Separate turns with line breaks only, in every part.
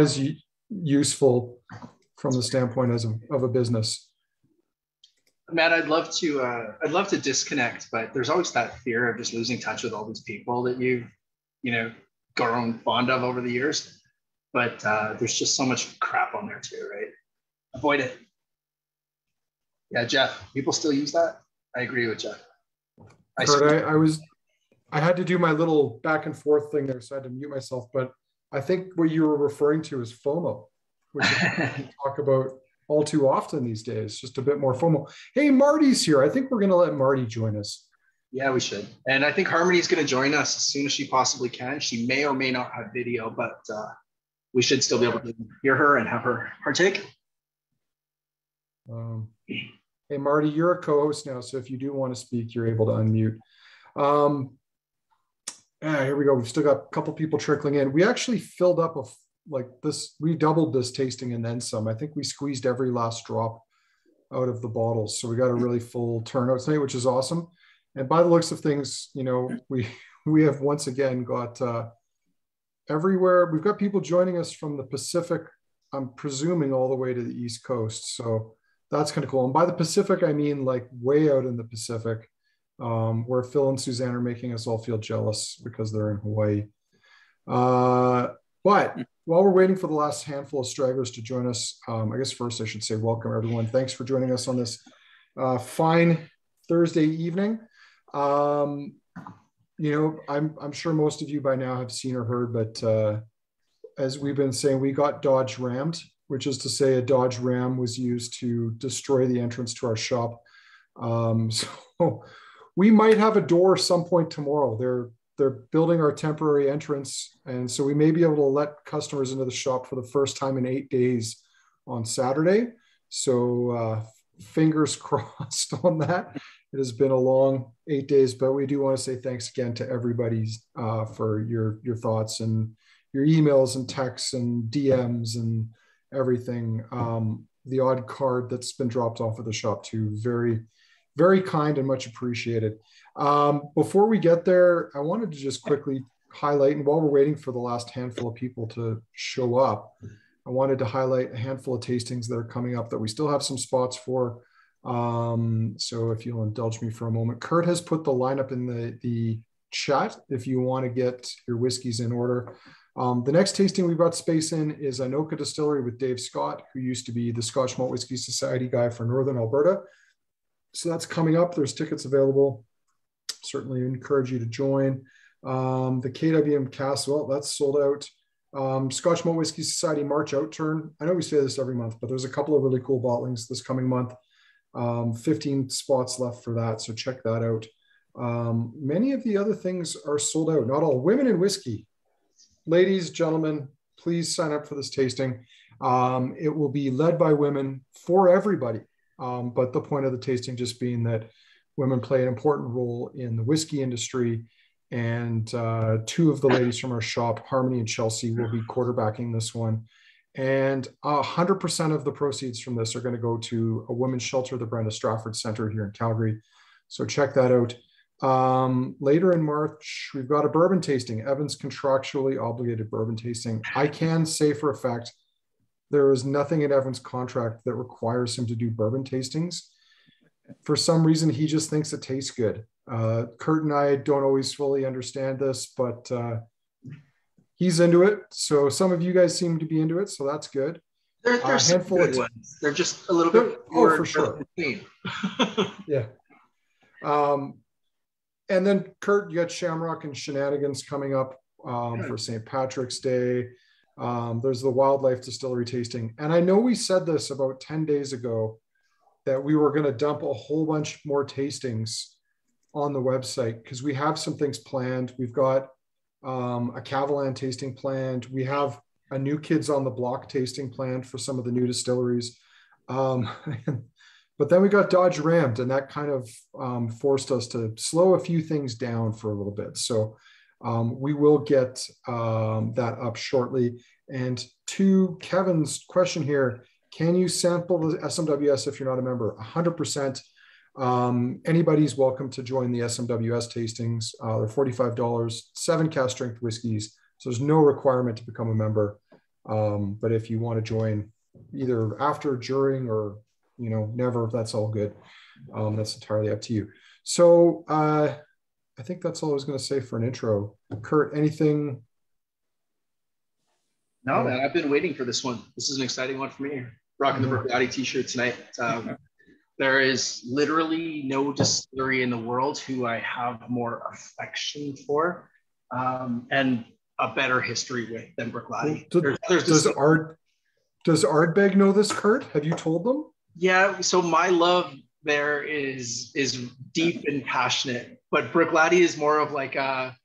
as useful from the standpoint as a, of a business.
Matt, I'd love to uh, I'd love to disconnect, but there's always that fear of just losing touch with all these people that you've you know grown fond of over the years. But uh, there's just so much crap on there too, right? Avoid it. Yeah, Jeff, people still use that. I agree with Jeff.
I, Kurt, I, I was I had to do my little back and forth thing there, so I had to mute myself. But I think what you were referring to is FOMO, which we talk about all too often these days. Just a bit more FOMO. Hey, Marty's here. I think we're going to let Marty join us.
Yeah, we should. And I think Harmony's going to join us as soon as she possibly can. She may or may not have video, but uh, we should still be able to hear her and have her partake.
Um, hey, Marty, you're a co-host now, so if you do want to speak, you're able to unmute. Um, yeah, here we go. We've still got a couple people trickling in. We actually filled up a like this. We doubled this tasting and then some. I think we squeezed every last drop out of the bottles, so we got a mm. really full turnout tonight, which is awesome. And by the looks of things, you know, mm. we we have once again got uh, everywhere. We've got people joining us from the Pacific. I'm presuming all the way to the East Coast. So that's kind of cool. And by the Pacific, I mean like way out in the Pacific, um, where Phil and Suzanne are making us all feel jealous because they're in Hawaii. Uh, but while we're waiting for the last handful of stragglers to join us, um, I guess first I should say welcome everyone. Thanks for joining us on this uh, fine Thursday evening. Um, you know, I'm I'm sure most of you by now have seen or heard, but uh, as we've been saying, we got Dodge rammed, which is to say a Dodge Ram was used to destroy the entrance to our shop. Um, so we might have a door some point tomorrow. They're they're building our temporary entrance, and so we may be able to let customers into the shop for the first time in eight days on Saturday. So uh, fingers crossed on that. It has been a long eight days, but we do want to say thanks again to everybody uh, for your your thoughts and your emails and texts and DMs and everything. Um, the odd card that's been dropped off at the shop too. Very, very kind and much appreciated. Um, before we get there, I wanted to just quickly highlight, and while we're waiting for the last handful of people to show up, I wanted to highlight a handful of tastings that are coming up that we still have some spots for. Um, so if you'll indulge me for a moment, Kurt has put the lineup in the, the chat if you want to get your whiskeys in order. Um, the next tasting we've got space in is Anoka Distillery with Dave Scott, who used to be the Scotch Malt Whisky Society guy for Northern Alberta. So that's coming up. There's tickets available. Certainly encourage you to join. Um, the KWM Cast, Well, that's sold out. Um, Scotch Malt Whisky Society March Outturn. I know we say this every month, but there's a couple of really cool bottlings this coming month. Um, 15 spots left for that, so check that out. Um, many of the other things are sold out. Not all. Women in whiskey, ladies, gentlemen, please sign up for this tasting. Um, it will be led by women for everybody, um, but the point of the tasting just being that women play an important role in the whiskey industry. And uh, two of the ladies from our shop, Harmony and Chelsea, will be quarterbacking this one. And 100% of the proceeds from this are going to go to a women's shelter, the Brenda Strafford Center here in Calgary. So check that out. Um, later in March, we've got a bourbon tasting, Evan's contractually obligated bourbon tasting. I can say for a fact, there is nothing in Evan's contract that requires him to do bourbon tastings. For some reason, he just thinks it tastes good. Uh, Kurt and I don't always fully understand this, but uh, he's into it. So some of you guys seem to be into it, so that's good.
There, there's uh, handful of ones. They're just a little bit
oh for sure. yeah. Um, and then Kurt, you got Shamrock and Shenanigans coming up um, for St. Patrick's Day. Um, there's the Wildlife Distillery tasting, and I know we said this about ten days ago that we were going to dump a whole bunch more tastings on the website because we have some things planned. We've got um, a Kavalan tasting planned. We have a new Kids on the Block tasting planned for some of the new distilleries. Um, but then we got Dodge rammed, and that kind of um, forced us to slow a few things down for a little bit. So um, we will get um, that up shortly. And to Kevin's question here, can you sample the SMWS if you're not a member? 100%. Um, anybody's welcome to join the SMWS tastings. Uh, they're $45, seven cask strength whiskeys. So there's no requirement to become a member. Um, but if you want to join either after, during, or you know, never, that's all good. Um, that's entirely up to you. So uh, I think that's all I was going to say for an intro. Kurt, anything?
No, man, I've been waiting for this one. This is an exciting one for me. Rocking the mm-hmm. t-shirt tonight. Um, there is literally no distillery in the world who I have more affection for um, and a better history with than Bruichladdich.
Does, there's, there's does Ard does Ardbeg know this, Kurt? Have you told them?
Yeah. So my love there is is deep and passionate, but Bruichladdich is more of like a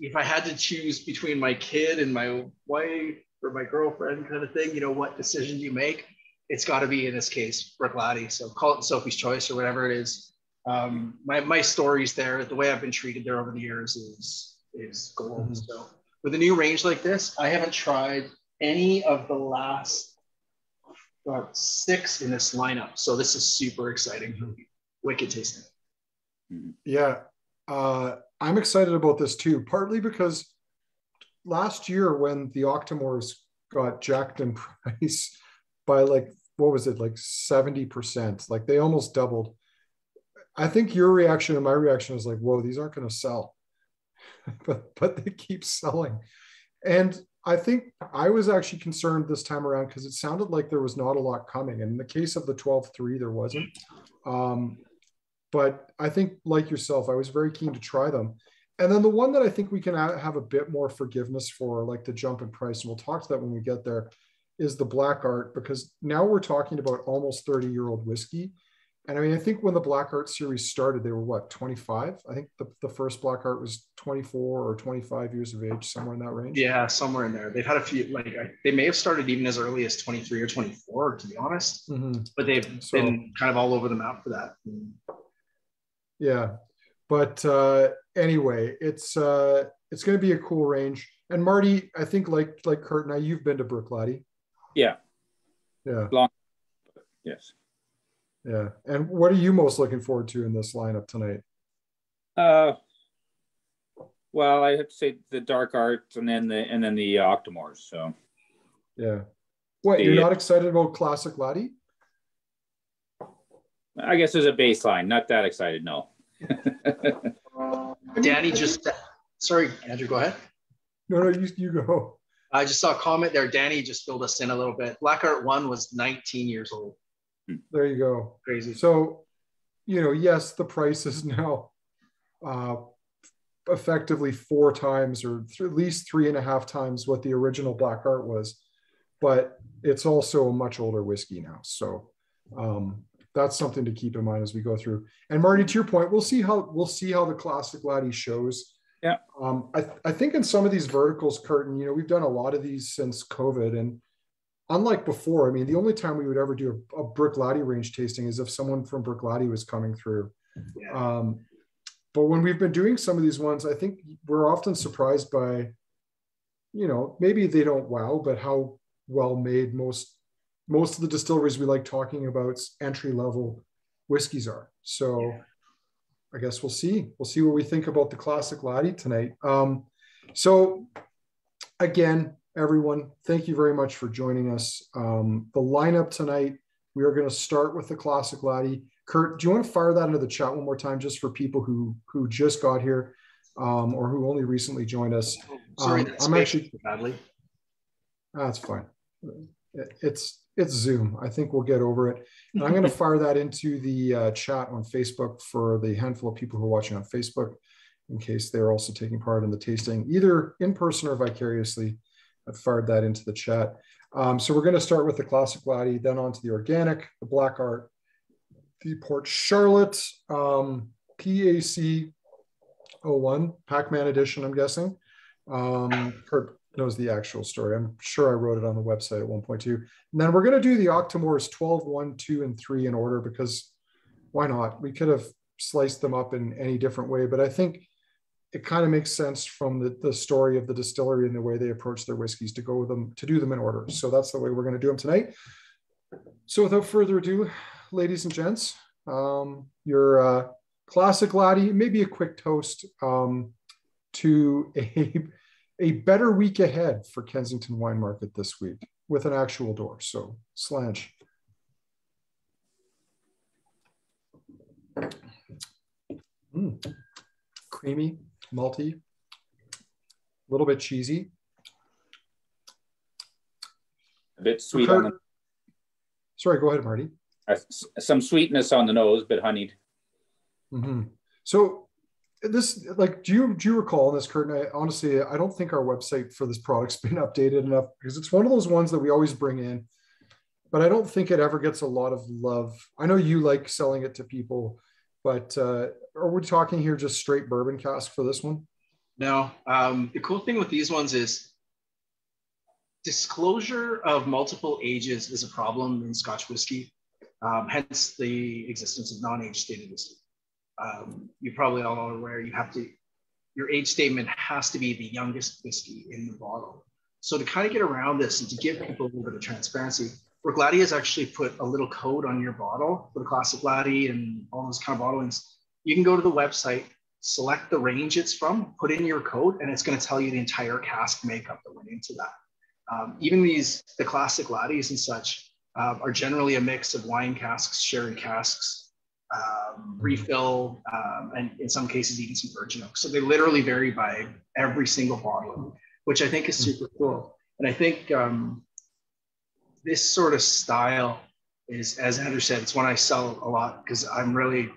if I had to choose between my kid and my wife or my girlfriend kind of thing, you know, what decision do you make? It's got to be in this case Bruichladdich. So call it Sophie's Choice or whatever it is. Um, my my stories there, the way I've been treated there over the years is is gold. Mm-hmm. So with a new range like this, I haven't tried any of the last uh, six in this lineup. So this is super exciting for me. Wicked tasting.
Mm-hmm. Yeah. Uh, I'm excited about this too, partly because last year when the Octomores got jacked in price by like, what was it, like 70%, like they almost doubled. I think your reaction and my reaction was like, whoa, these aren't going to sell. but but they keep selling. And I think I was actually concerned this time around because it sounded like there was not a lot coming. And in the case of the 12-3, there wasn't. Um, but I think, like yourself, I was very keen to try them. And then the one that I think we can have a bit more forgiveness for, like the jump in price, and we'll talk to that when we get there, is the Black Art, because now we're talking about almost 30 year old whiskey. And I mean, I think when the Black Art series started, they were what, 25? I think the, the first Black Art was 24 or 25 years of age, somewhere in that range.
Yeah, somewhere in there. They've had a few, like, they may have started even as early as 23 or 24, to be honest, mm-hmm. but they've so, been kind of all over the map for that.
Yeah. But uh, anyway, it's uh, it's going to be a cool range. And Marty, I think like like Kurt now, you've been to Bruichladdich.
Yeah.
Yeah.
Long. Yes.
Yeah. And what are you most looking forward to in this lineup tonight?
Uh, well, I have to say the dark art and then the and then the uh, Octomores. So,
yeah. What the, you're not excited about classic Laddie?
I guess there's a baseline. Not that excited, no.
Danny just sorry, Andrew, go ahead.
No, no, you, you go.
I just saw a comment there. Danny just filled us in a little bit. Black Art One was 19 years old.
There you go.
Crazy.
So, you know, yes, the price is now uh, effectively four times or th- at least three and a half times what the original Black Art was, but it's also a much older whiskey now. So um, that's something to keep in mind as we go through. And Marty, to your point, we'll see how we'll see how the classic Laddie shows.
Yeah.
Um, I, th- I think in some of these verticals, Curtin, you know, we've done a lot of these since COVID, and unlike before, I mean, the only time we would ever do a, a Bruichladdich range tasting is if someone from Bruichladdich was coming through. Yeah. Um, but when we've been doing some of these ones, I think we're often surprised by, you know, maybe they don't wow, but how well made most most of the distilleries we like talking about entry level whiskeys are. So yeah. I guess we'll see. We'll see what we think about the classic Laddie tonight. Um, so again, everyone, thank you very much for joining us. Um, the lineup tonight, we are going to start with the classic Laddie. Kurt, do you want to fire that into the chat one more time, just for people who who just got here um, or who only recently joined us?
Sorry, um, I'm actually badly.
That's fine. It's it's Zoom. I think we'll get over it. And I'm going to fire that into the uh, chat on Facebook for the handful of people who are watching on Facebook, in case they're also taking part in the tasting, either in person or vicariously. I've fired that into the chat. Um, so we're going to start with the classic Laddie, then on to the organic, the black art, the Port Charlotte um, PAC 01, Pac-Man edition, I'm guessing. Um, Kurt knows the actual story. I'm sure I wrote it on the website at 1.2. And then we're going to do the Octomores 12, 1, 2, and 3 in order because why not? We could have sliced them up in any different way, but I think it kind of makes sense from the, the story of the distillery and the way they approach their whiskeys to go with them, to do them in order. So that's the way we're going to do them tonight. So without further ado, ladies and gents, um, your uh, classic Laddie, maybe a quick toast um, to a a better week ahead for Kensington Wine Market this week with an actual door. So, Slainte. Mm. Creamy, malty, a little bit cheesy.
A bit sweet on the.
Sorry, go ahead, Marty.
Uh, some sweetness on the nose, but honeyed.
Mm-hmm. So this like do you do you recall this curtain I, honestly i don't think our website for this product's been updated enough because it's one of those ones that we always bring in but i don't think it ever gets a lot of love i know you like selling it to people but uh are we talking here just straight bourbon cask for this one?
No. Um the cool thing with these ones is disclosure of multiple ages is a problem in scotch whiskey. Um, hence the existence of non-age stated whiskey. Um, you probably all are aware you have to, your age statement has to be the youngest whiskey in the bottle. So to kind of get around this and to give people a little bit of transparency, Bruichladdich has actually put a little code on your bottle for the classic laddie and all those kind of bottlings. You can go to the website, select the range it's from, put in your code, and it's going to tell you the entire cask makeup that went into that. Um, even these, the classic laddies and such, uh, are generally a mix of wine casks, sherry casks, um, refill, um, and in some cases even some virgin oak. So they literally vary by every single bottle, which I think is super cool. And I think um, this sort of style is, as Andrew said, it's one I sell a lot because I'm really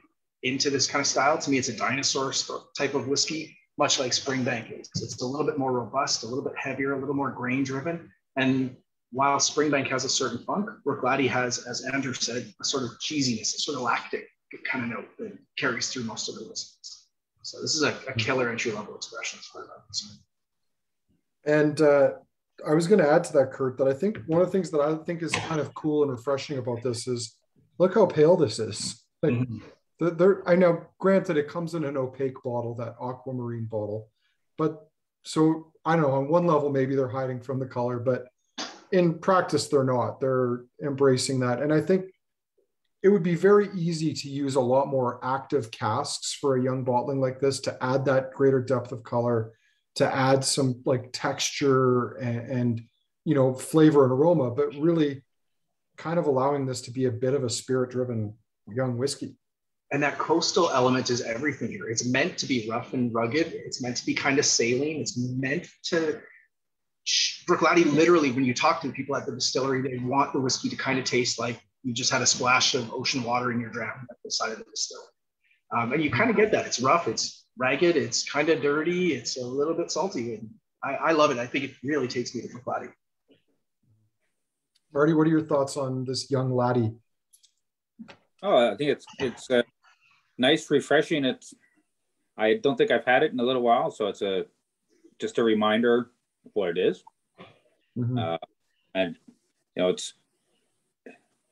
into this kind of style. To me, it's a dinosaur type of whiskey, much like Springbank is. It's a little bit more robust, a little bit heavier, a little more grain driven. And while Springbank has a certain funk, Bruichladdich has, as Andrew said, a sort of cheesiness, a sort of lactic kind of note that carries through most of the listings. So this is a, a killer entry level expression I'm concerned.
And uh, I was going to add to that, Kurt, that I think one of the things that I think is kind of cool and refreshing about this is look how pale this is. Like, mm-hmm. I know, granted, it comes in an opaque bottle, that aquamarine bottle, but so I don't know. On one level, maybe they're hiding from the color, but in practice, they're not. They're embracing that, and I think it would be very easy to use a lot more active casks for a young bottling like this to add that greater depth of color, to add some like texture and, and you know flavor and aroma, but really kind of allowing this to be a bit of a spirit driven young whiskey.
And that coastal element is everything here. It's meant to be rough and rugged. It's meant to be kind of saline. It's meant to Bruichladdich literally, when you talk to people at the distillery, they want the whiskey to kind of taste like you just had a splash of ocean water in your dram at the side of the distillery. Um, and you kind of get that. It's rough, it's ragged, it's kind of dirty, it's a little bit salty. And I, I love it. I think it really takes me to Bruichladdich.
Marty, what are your thoughts on this young laddie?
Oh, I think it's it's uh, nice, refreshing. It's I don't think I've had it in a little while, so it's a just a reminder of what it is. Mm-hmm. Uh, and you know, it's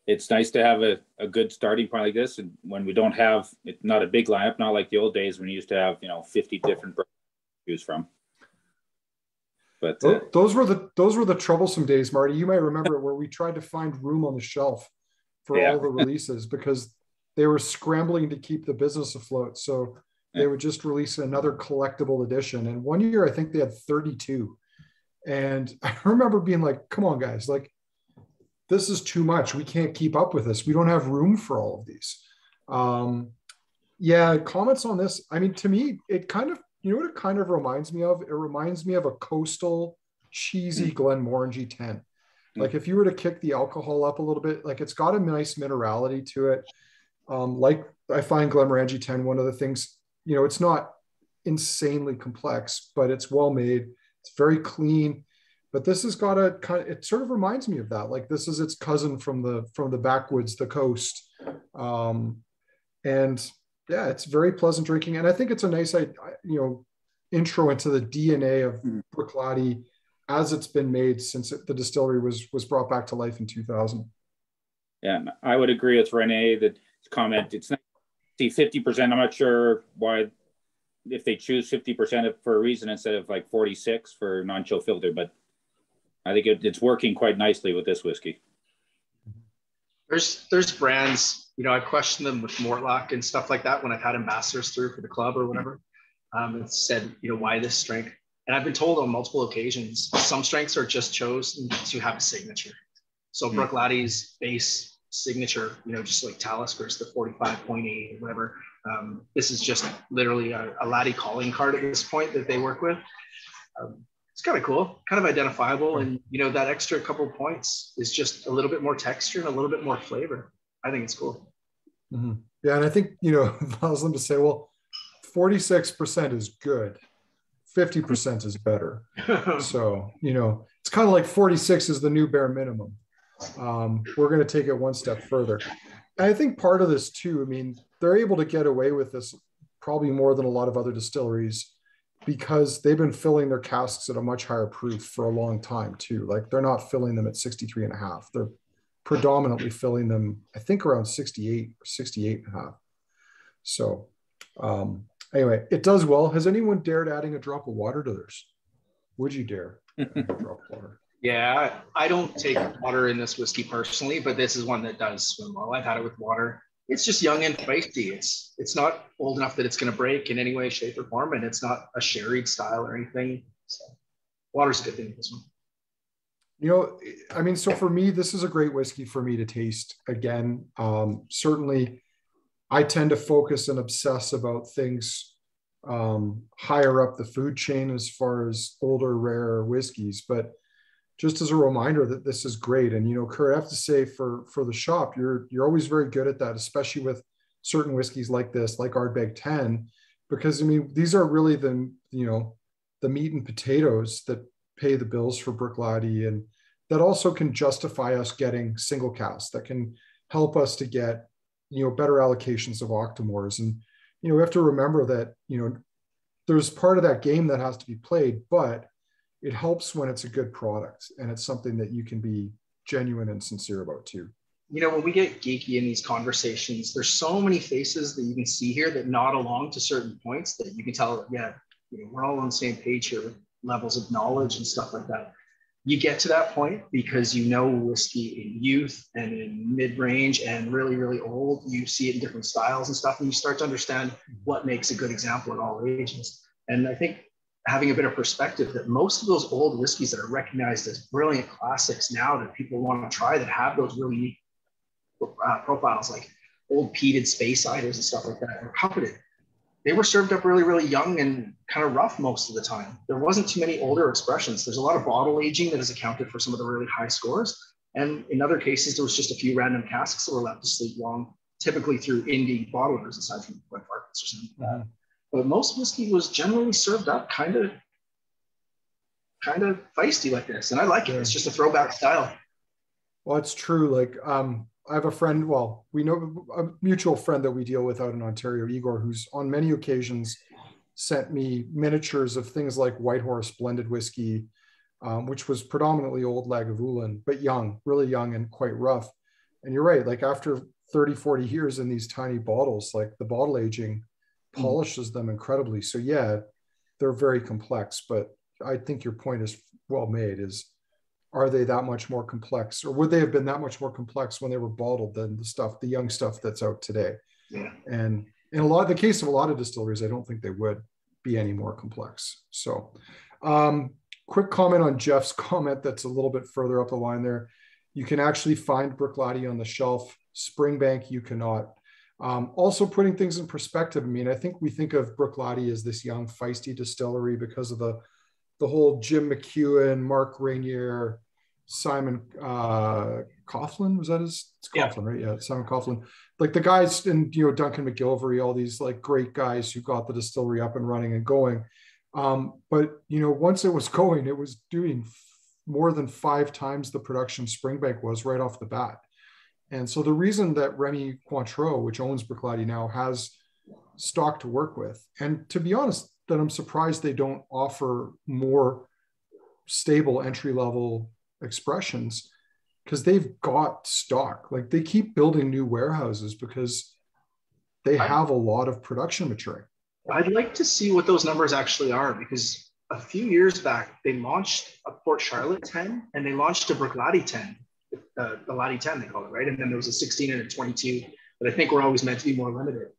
it's nice to have a, a good starting point like this. And when we don't have it's not a big lineup, not like the old days when you used to have, you know, 50 different to choose from.
But uh, those were the those were the troublesome days, Marty. You might remember where we tried to find room on the shelf for yeah. all the releases because they were scrambling to keep the business afloat. So they would just release another collectible edition. And one year I think they had 32. And I remember being like, come on, guys, like this is too much. We can't keep up with this. We don't have room for all of these. Um, yeah, comments on this. I mean, to me, it kind of, you know what it kind of reminds me of? It reminds me of a coastal, cheesy mm. Glenmorangie 10. Mm. Like if you were to kick the alcohol up a little bit, like it's got a nice minerality to it. Um, like I find Glenmorangie 10, one of the things, you know, it's not insanely complex, but it's well made. It's very clean but this has got a kind of, it sort of reminds me of that like this is its cousin from the from the backwoods the coast um and yeah it's very pleasant drinking and i think it's a nice I you know intro into the dna of mm. Bruichladdich as it's been made since it, the distillery was was brought back to life in 2000
yeah i would agree with renee that comment it's not see 50% i'm not sure why if they choose 50% for a reason instead of like 46 for non-chill filter but I think it, it's working quite nicely with this whiskey.
There's there's brands, you know, I question them with Mortlach and stuff like that when I've had ambassadors through for the club or whatever. Um, and said, you know, why this strength? And I've been told on multiple occasions, some strengths are just chosen to have a signature. So mm-hmm. Bruichladdich base signature, you know, just like Talisker, the 45.8 or whatever. Um, this is just literally a, a Laddie calling card at this point that they work with. Um, it's kind of cool, kind of identifiable. And, you know, that extra couple points is just a little bit more texture and a little bit more flavor. I think it's cool.
Mm-hmm. Yeah. And I think, you know, allows them to say, well, 46% is good. 50% is better. so, you know, it's kind of like 46 is the new bare minimum. Um, we're going to take it one step further. And I think part of this too, I mean, they're able to get away with this probably more than a lot of other distilleries because they've been filling their casks at a much higher proof for a long time too. Like they're not filling them at 63 and a half. They're predominantly filling them, I think around 68 or 68 and a half. So um, anyway, it does well. Has anyone dared adding a drop of water to theirs? Would you dare a drop
of water? Yeah, I don't take water in this whiskey personally, but this is one that does swim well. I've had it with water. It's just young and feisty. It's it's not old enough that it's going to break in any way, shape, or form, and it's not a sherry style or anything. So, water's a good thing. This one.
You know, I mean, so for me, this is a great whiskey for me to taste again. Um, certainly, I tend to focus and obsess about things um, higher up the food chain as far as older, rare whiskeys. But just as a reminder that this is great, and you know, Kurt, I have to say for for the shop, you're you're always very good at that, especially with certain whiskeys like this, like Ardbeg 10, because I mean, these are really the you know the meat and potatoes that pay the bills for Bruichladdich and that also can justify us getting single casks that can help us to get you know better allocations of octomores. And you know we have to remember that you know there's part of that game that has to be played but it helps when it's a good product and it's something that you can be genuine and sincere about too.
You know when we get geeky in these conversations there's so many faces that you can see here that nod along to certain points that you can tell yeah you know, we're all on the same page here with levels of knowledge and stuff like that. You get to that point because you know whiskey in youth and in mid-range and really really old you see it in different styles and stuff and you start to understand what makes a good example at all ages. And i think having a bit of perspective that most of those old whiskeys that are recognized as brilliant classics now that people want to try that have those really unique uh, profiles like old peated Speyside and stuff like that are coveted they were served up really, really young and kind of rough most of the time. There wasn't too many older expressions. There's a lot of bottle aging that has accounted for some of the really high scores. And in other cases, there was just a few random casks that were left to sleep long, typically through indie bottlers, aside from Glenfarclas or something. But most whiskey was generally served up kind of kind of feisty like this. And I like it. It's just a throwback style.
Well, it's true. Like um, I have a friend, well, we know a mutual friend that we deal with out in Ontario, Igor, who's on many occasions sent me miniatures of things like White Horse blended whiskey, um, which was predominantly old Lagavulin, but young, really young and quite rough. And you're right, like after 30, 40 years in these tiny bottles, like the bottle aging. Polishes mm. them incredibly. So yeah, they're very complex, but I think your point is well made is are they that much more complex or would they have been that much more complex when they were bottled than the stuff the young stuff that's out today
yeah.
and in a lot of the case of a lot of distilleries i don't think they would be any more complex so um, quick comment on jeff's comment that's a little bit further up the line there you can actually find Bruichladdich on the shelf springbank you cannot um, also putting things in perspective i mean i think we think of Bruichladdich as this young feisty distillery because of the the whole Jim McEwan, Mark Reynier, Simon uh, Coughlin was that his it's Coughlin, yeah. right? Yeah, Simon Coughlin. Like the guys and you know Duncan McGillivray, all these like great guys who got the distillery up and running and going. Um, but you know, once it was going, it was doing f- more than five times the production Springbank was right off the bat. And so the reason that Remy Cointreau, which owns Bruichladdich now, has stock to work with, and to be honest, that I'm surprised they don't offer more stable entry level expressions because they've got stock. Like they keep building new warehouses because they have a lot of production maturing.
I'd like to see what those numbers actually are because a few years back they launched a Port Charlotte 10 and they launched a Bruichladdich 10, uh, the Laddie 10 they call it, right? And then there was a 16 and a 22 that I think were always meant to be more limited.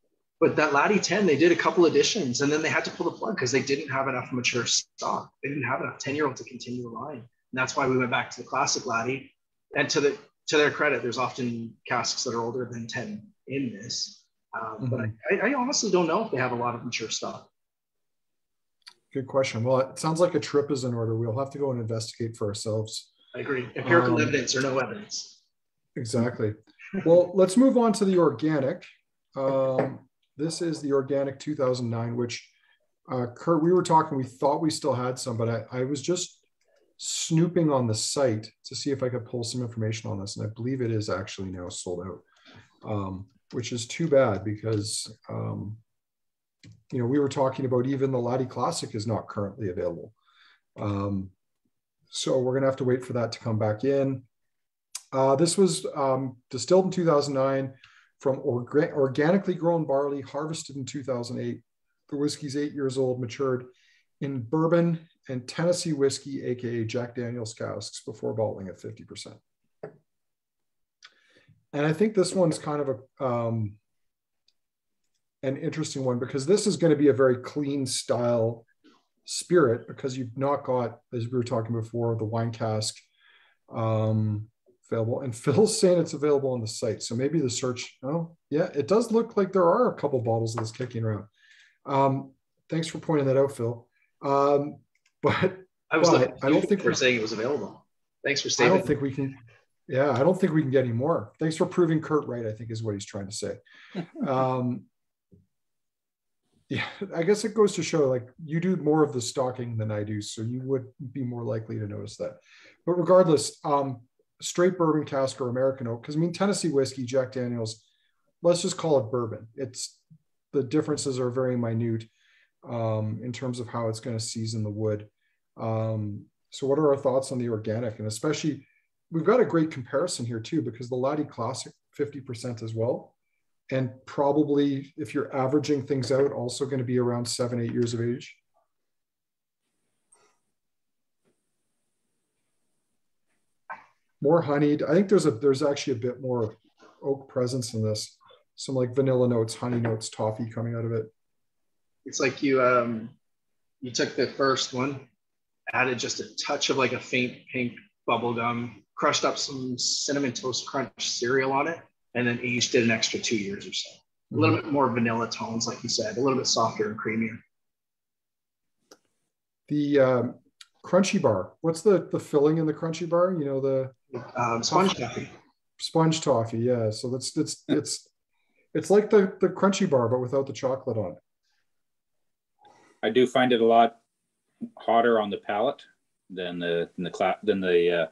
but that Laddie 10, they did a couple editions and then they had to pull the plug because they didn't have enough mature stock. They didn't have enough 10 year old to continue the line. And that's why we went back to the classic Laddie. And to the to their credit, there's often casks that are older than 10 in this. Um, mm-hmm. But I, I honestly don't know if they have a lot of mature stock.
Good question. Well, it sounds like a trip is in order. We'll have to go and investigate for ourselves.
I agree. Empirical um, evidence or no evidence.
Exactly. Well, let's move on to the organic. Um, this is the organic 2009, which uh, Kurt, we were talking, we thought we still had some, but I, I was just snooping on the site to see if I could pull some information on this. And I believe it is actually now sold out, um, which is too bad because, um, you know, we were talking about even the Laddie Classic is not currently available. Um, so we're going to have to wait for that to come back in. Uh, this was um, distilled in 2009 from orga organically grown barley harvested in 2008. The whiskey's eight years old, matured in bourbon and Tennessee whiskey, aka Jack Daniels casks, before bottling at 50%. And I think this one's kind of a um, an interesting one because this is going to be a very clean style spirit because you've not got, as we were talking before, the wine cask, um, available. And Phil's saying it's available on the site. So maybe the search, oh, yeah, it does look like there are a couple bottles of this kicking around. Um, thanks for pointing that out, Phil. Um, but
I was but I don't think we're saying it was available. Thanks for saying
I don't think we can. Yeah, I don't think we can get any more. Thanks for proving Kurt right. I think is what he's trying to say. um, yeah, I guess it goes to show like you do more of the stalking than I do, so you would be more likely to notice that. But regardless, um, straight bourbon cask or American oak, because I mean, Tennessee whiskey, Jack Daniels, let's just call it bourbon. It's the differences are very minute um, in terms of how it's going to season the wood. Um, so, what are our thoughts on the organic? And especially, we've got a great comparison here too, because the Laddie Classic 50% as well. And probably, if you're averaging things out, also going to be around seven, eight years of age. more honeyed. I think there's a there's actually a bit more oak presence in this. Some like vanilla notes, honey notes, toffee coming out of it.
It's like you um you took the first one, added just a touch of like a faint pink bubble gum, crushed up some cinnamon toast crunch cereal on it, and then aged it an extra two years or so. A little bit more vanilla tones, like you said, a little bit softer and creamier.
The um, crunchy bar. What's the the filling in the crunchy bar? You know the
um, sponge toffee.
Sponge toffee, yeah. So that's it's it's it's like the the crunchy bar, but without the chocolate on it.
I do find it a lot hotter on the palate than the than the cla- than the uh,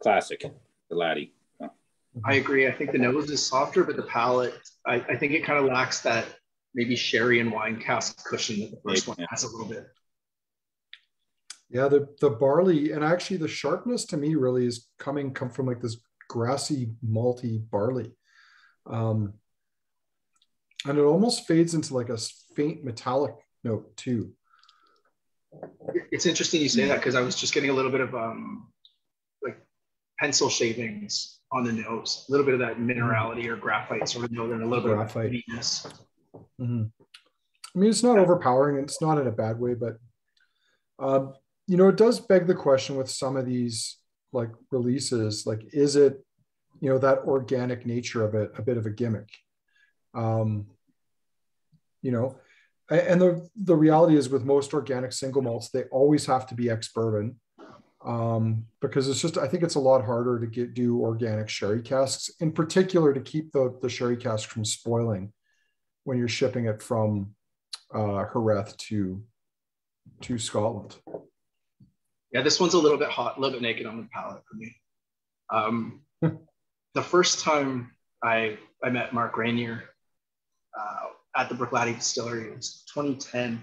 classic, the Laddie.
I agree. I think the nose is softer, but the palate, I, I think it kind of lacks that maybe sherry and wine cask cushion that the first one has a little bit.
Yeah, the the barley and actually the sharpness to me really is coming come from like this grassy malty barley. Um, and it almost fades into like a faint metallic note too.
It's interesting you say that because I was just getting a little bit of um, like pencil shavings on the nose, a little bit of that minerality or graphite sort of note, and a little graphite. bit of sweetness.
Mm-hmm. I mean, it's not overpowering. It's not in a bad way, but um, you know, it does beg the question with some of these like releases, like, is it, you know, that organic nature of it a bit of a gimmick? Um, you know, and the the reality is with most organic single malts, they always have to be ex bourbon um, because it's just I think it's a lot harder to get do organic sherry casks, in particular to keep the the sherry cask from spoiling when you're shipping it from uh, Jerez to to Scotland.
Yeah, this one's a little bit hot, a little bit naked on the palate for me. Um, the first time I I met Mark Reynier uh, at the Bruichladdich Distillery, it was 2010,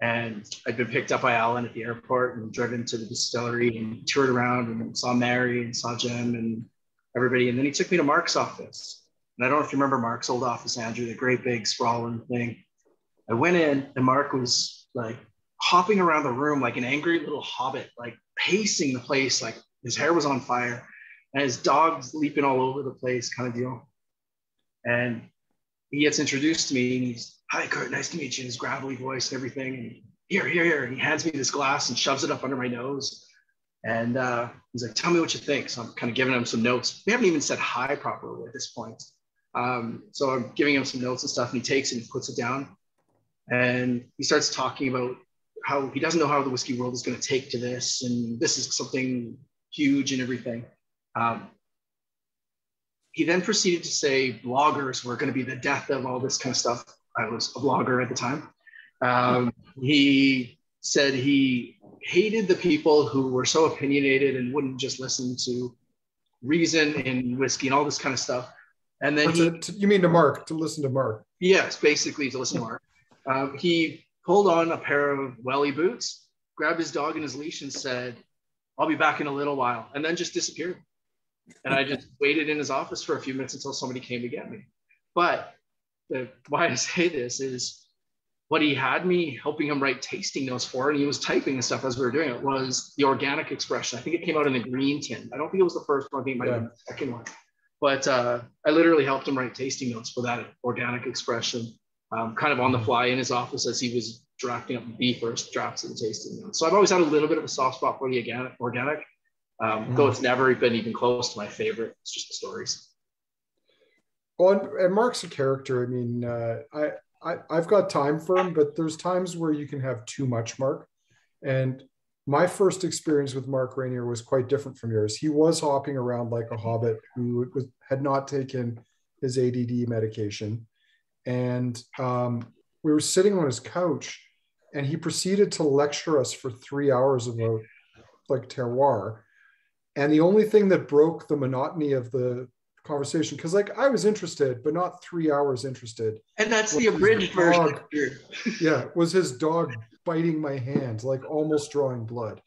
and I'd been picked up by Alan at the airport and driven to the distillery and toured around and saw Mary and saw Jim and everybody, and then he took me to Mark's office. And I don't know if you remember Mark's old office, Andrew, the great big sprawling thing. I went in and Mark was like hopping around the room like an angry little hobbit, like pacing the place, like his hair was on fire and his dog's leaping all over the place, kind of deal. And he gets introduced to me and he's, hi, Kurt, nice to meet you. His gravelly voice and everything. And here, here, here. And he hands me this glass and shoves it up under my nose. And uh, he's like, tell me what you think. So I'm kind of giving him some notes. We haven't even said hi properly at this point. Um, so I'm giving him some notes and stuff, and he takes it and puts it down. And he starts talking about how he doesn't know how the whiskey world is going to take to this, and this is something huge and everything. Um, he then proceeded to say bloggers were going to be the death of all this kind of stuff. I was a blogger at the time. Um, he said he hated the people who were so opinionated and wouldn't just listen to reason and whiskey and all this kind of stuff. And then he,
to, you mean to Mark to listen to Mark?
Yes, basically to listen to Mark. Um, he pulled on a pair of welly boots, grabbed his dog in his leash, and said, "I'll be back in a little while," and then just disappeared. And I just waited in his office for a few minutes until somebody came to get me. But the, why I say this is what he had me helping him write tasting notes for, and he was typing and stuff as we were doing it, was the organic expression. I think it came out in a green tin. I don't think it was the first one, I think it might yeah. have been the second one. But uh, I literally helped him write tasting notes for that organic expression, um, kind of on the fly in his office as he was drafting up the first drafts of the tasting notes. So I've always had a little bit of a soft spot for the organic, organic um, mm. though it's never been even close to my favorite. It's just the stories.
Well, and Mark's a character. I mean, uh, I, I I've got time for him, but there's times where you can have too much Mark. And my first experience with Mark Reynier was quite different from yours. He was hopping around like a hobbit who was, had not taken his ADD medication, and um, we were sitting on his couch, and he proceeded to lecture us for three hours about like terroir and the only thing that broke the monotony of the conversation, because like I was interested, but not three hours interested.
And that's the abridged version.
yeah, was his dog biting my hand, like almost drawing blood.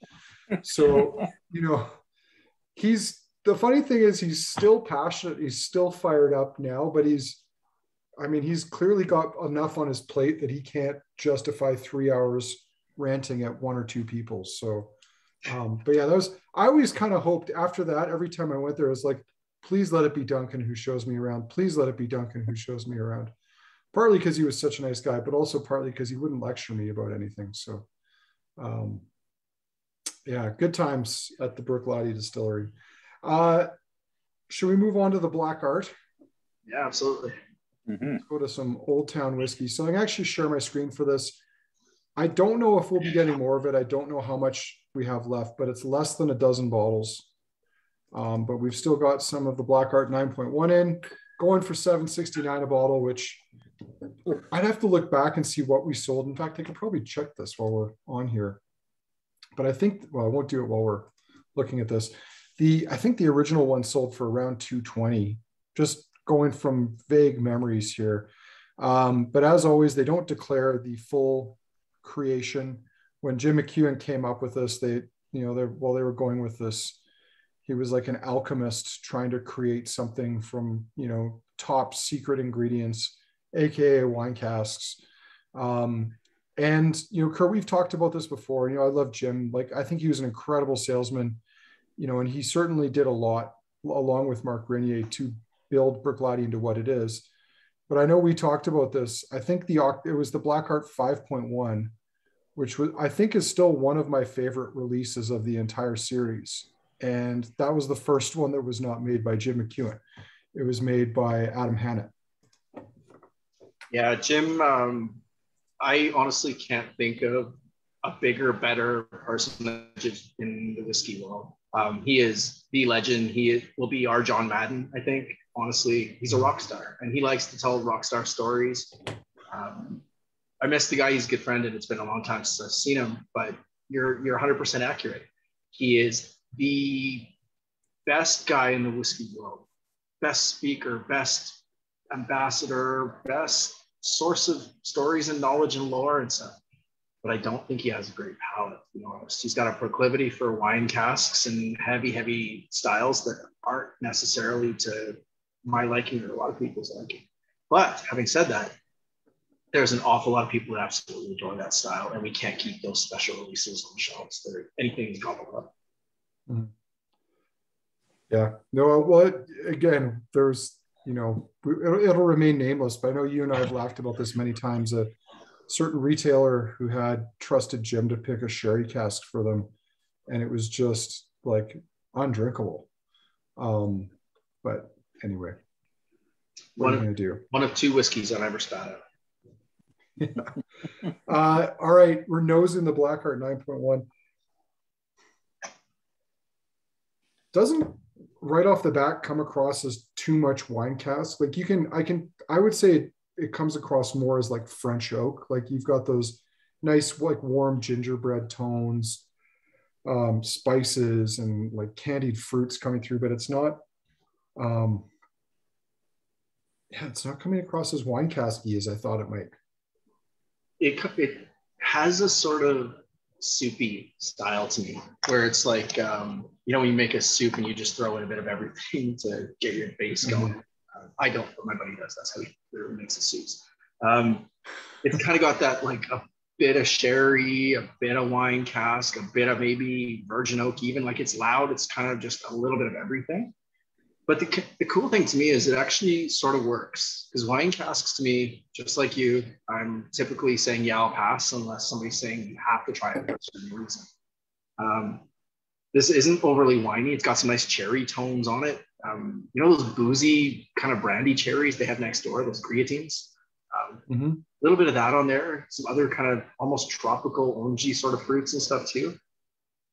So, you know, he's the funny thing is he's still passionate, he's still fired up now, but he's I mean, he's clearly got enough on his plate that he can't justify three hours ranting at one or two people. So um, but yeah, that was I always kind of hoped after that, every time I went there, was like, please let it be Duncan who shows me around. Please let it be Duncan who shows me around. Partly because he was such a nice guy, but also partly because he wouldn't lecture me about anything. So um, yeah, good times at the Bruichladdich distillery. Uh, should we move on to the black art?
Yeah, absolutely.
Mm-hmm. Go to some Old Town whiskey. So I can actually share my screen for this. I don't know if we'll be getting more of it. I don't know how much we have left, but it's less than a dozen bottles. Um, but we've still got some of the Black Art 9.1 in, going for 769 a bottle, which I'd have to look back and see what we sold. In fact, I could probably check this while we're on here. But I think, well, I won't do it while we're looking at this. The I think the original one sold for around 220, just going from vague memories here. Um, but as always, they don't declare the full creation when Jim McEwan came up with this, they, you know, they while they were going with this, he was like an alchemist trying to create something from, you know, top secret ingredients, aka wine casks. Um, and you know, Kurt, we've talked about this before. You know, I love Jim. Like, I think he was an incredible salesman. You know, and he certainly did a lot along with Mark Reynier to build Bruichladdich into what it is. But I know we talked about this. I think the it was the Black Art 5.1 which was, I think is still one of my favorite releases of the entire series. And that was the first one that was not made by Jim McEwan. It was made by Adam Hannett.
Yeah, Jim, um, I honestly can't think of a bigger, better person in the whiskey world. Um, he is the legend. He will be our John Madden, I think. Honestly, he's a rock star and he likes to tell rock star stories. Um, I miss the guy. He's a good friend, and it's been a long time since I've seen him. But you're you're 100 percent accurate. He is the best guy in the whiskey world, best speaker, best ambassador, best source of stories and knowledge and lore and stuff. But I don't think he has a great palate, to be honest. He's got a proclivity for wine casks and heavy, heavy styles that aren't necessarily to my liking or a lot of people's liking. But having said that, there's an awful lot of people that absolutely enjoy that style, and we can't keep those special releases on shelves. They're anything to gobble up.
Mm-hmm. Yeah. No. Well, again, there's you know, it'll, it'll remain nameless. But I know you and I have laughed about this many times. A certain retailer who had trusted Jim to pick a sherry cask for them, and it was just like undrinkable. Um, but anyway, what one are you going to do?
One of two whiskeys I've ever spat out.
yeah. uh, all right, we're nosing the Black Art 9.1. Doesn't right off the bat come across as too much wine cask. Like you can, I can, I would say it, it comes across more as like French oak. Like you've got those nice, like warm gingerbread tones, um, spices, and like candied fruits coming through, but it's not, um, yeah, it's not coming across as wine casky as I thought it might.
It, it has a sort of soupy style to me, where it's like um, you know when you make a soup and you just throw in a bit of everything to get your base mm-hmm. going. Mm-hmm. Uh, I don't, but my buddy does. That's how he makes the soups. Um, it's kind of got that like a bit of sherry, a bit of wine cask, a bit of maybe virgin oak. Even like it's loud. It's kind of just a little bit of everything. But the, the cool thing to me is it actually sort of works because wine casks to me, just like you, I'm typically saying, yeah, I'll pass unless somebody's saying you have to try it for some reason. Um, this isn't overly winey. It's got some nice cherry tones on it. Um, you know those boozy kind of brandy cherries they have next door, those Griottines. Um, mm-hmm. A little bit of that on there. Some other kind of almost tropical orangey sort of fruits and stuff too.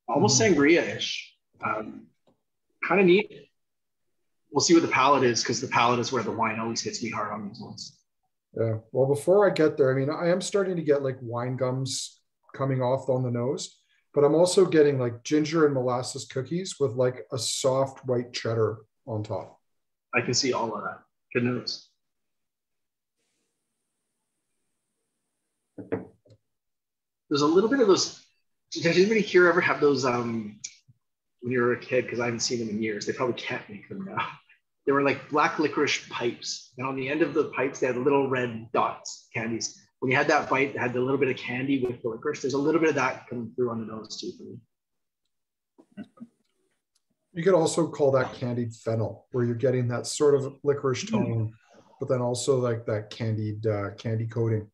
Almost mm-hmm. sangria-ish. Um, kind of neat we'll see what the palate is because the palate is where the wine always hits me hard on these ones.
Yeah. Well, before I get there, I mean, I am starting to get like wine gums coming off on the nose, but I'm also getting like ginger and molasses cookies with like a soft white cheddar on top.
I can see all of that. Good news. There's a little bit of those. Did anybody here ever have those um, when you were a kid? Because I haven't seen them in years. They probably can't make them now they were like black licorice pipes. And on the end of the pipes, they had little red dots, candies. When you had that bite, it had a little bit of candy with the licorice. There's a little bit of that coming through on the nose too for me.
You could also call that candied fennel, where you're getting that sort of licorice mm. tone, but then also like that candied uh, candy coating.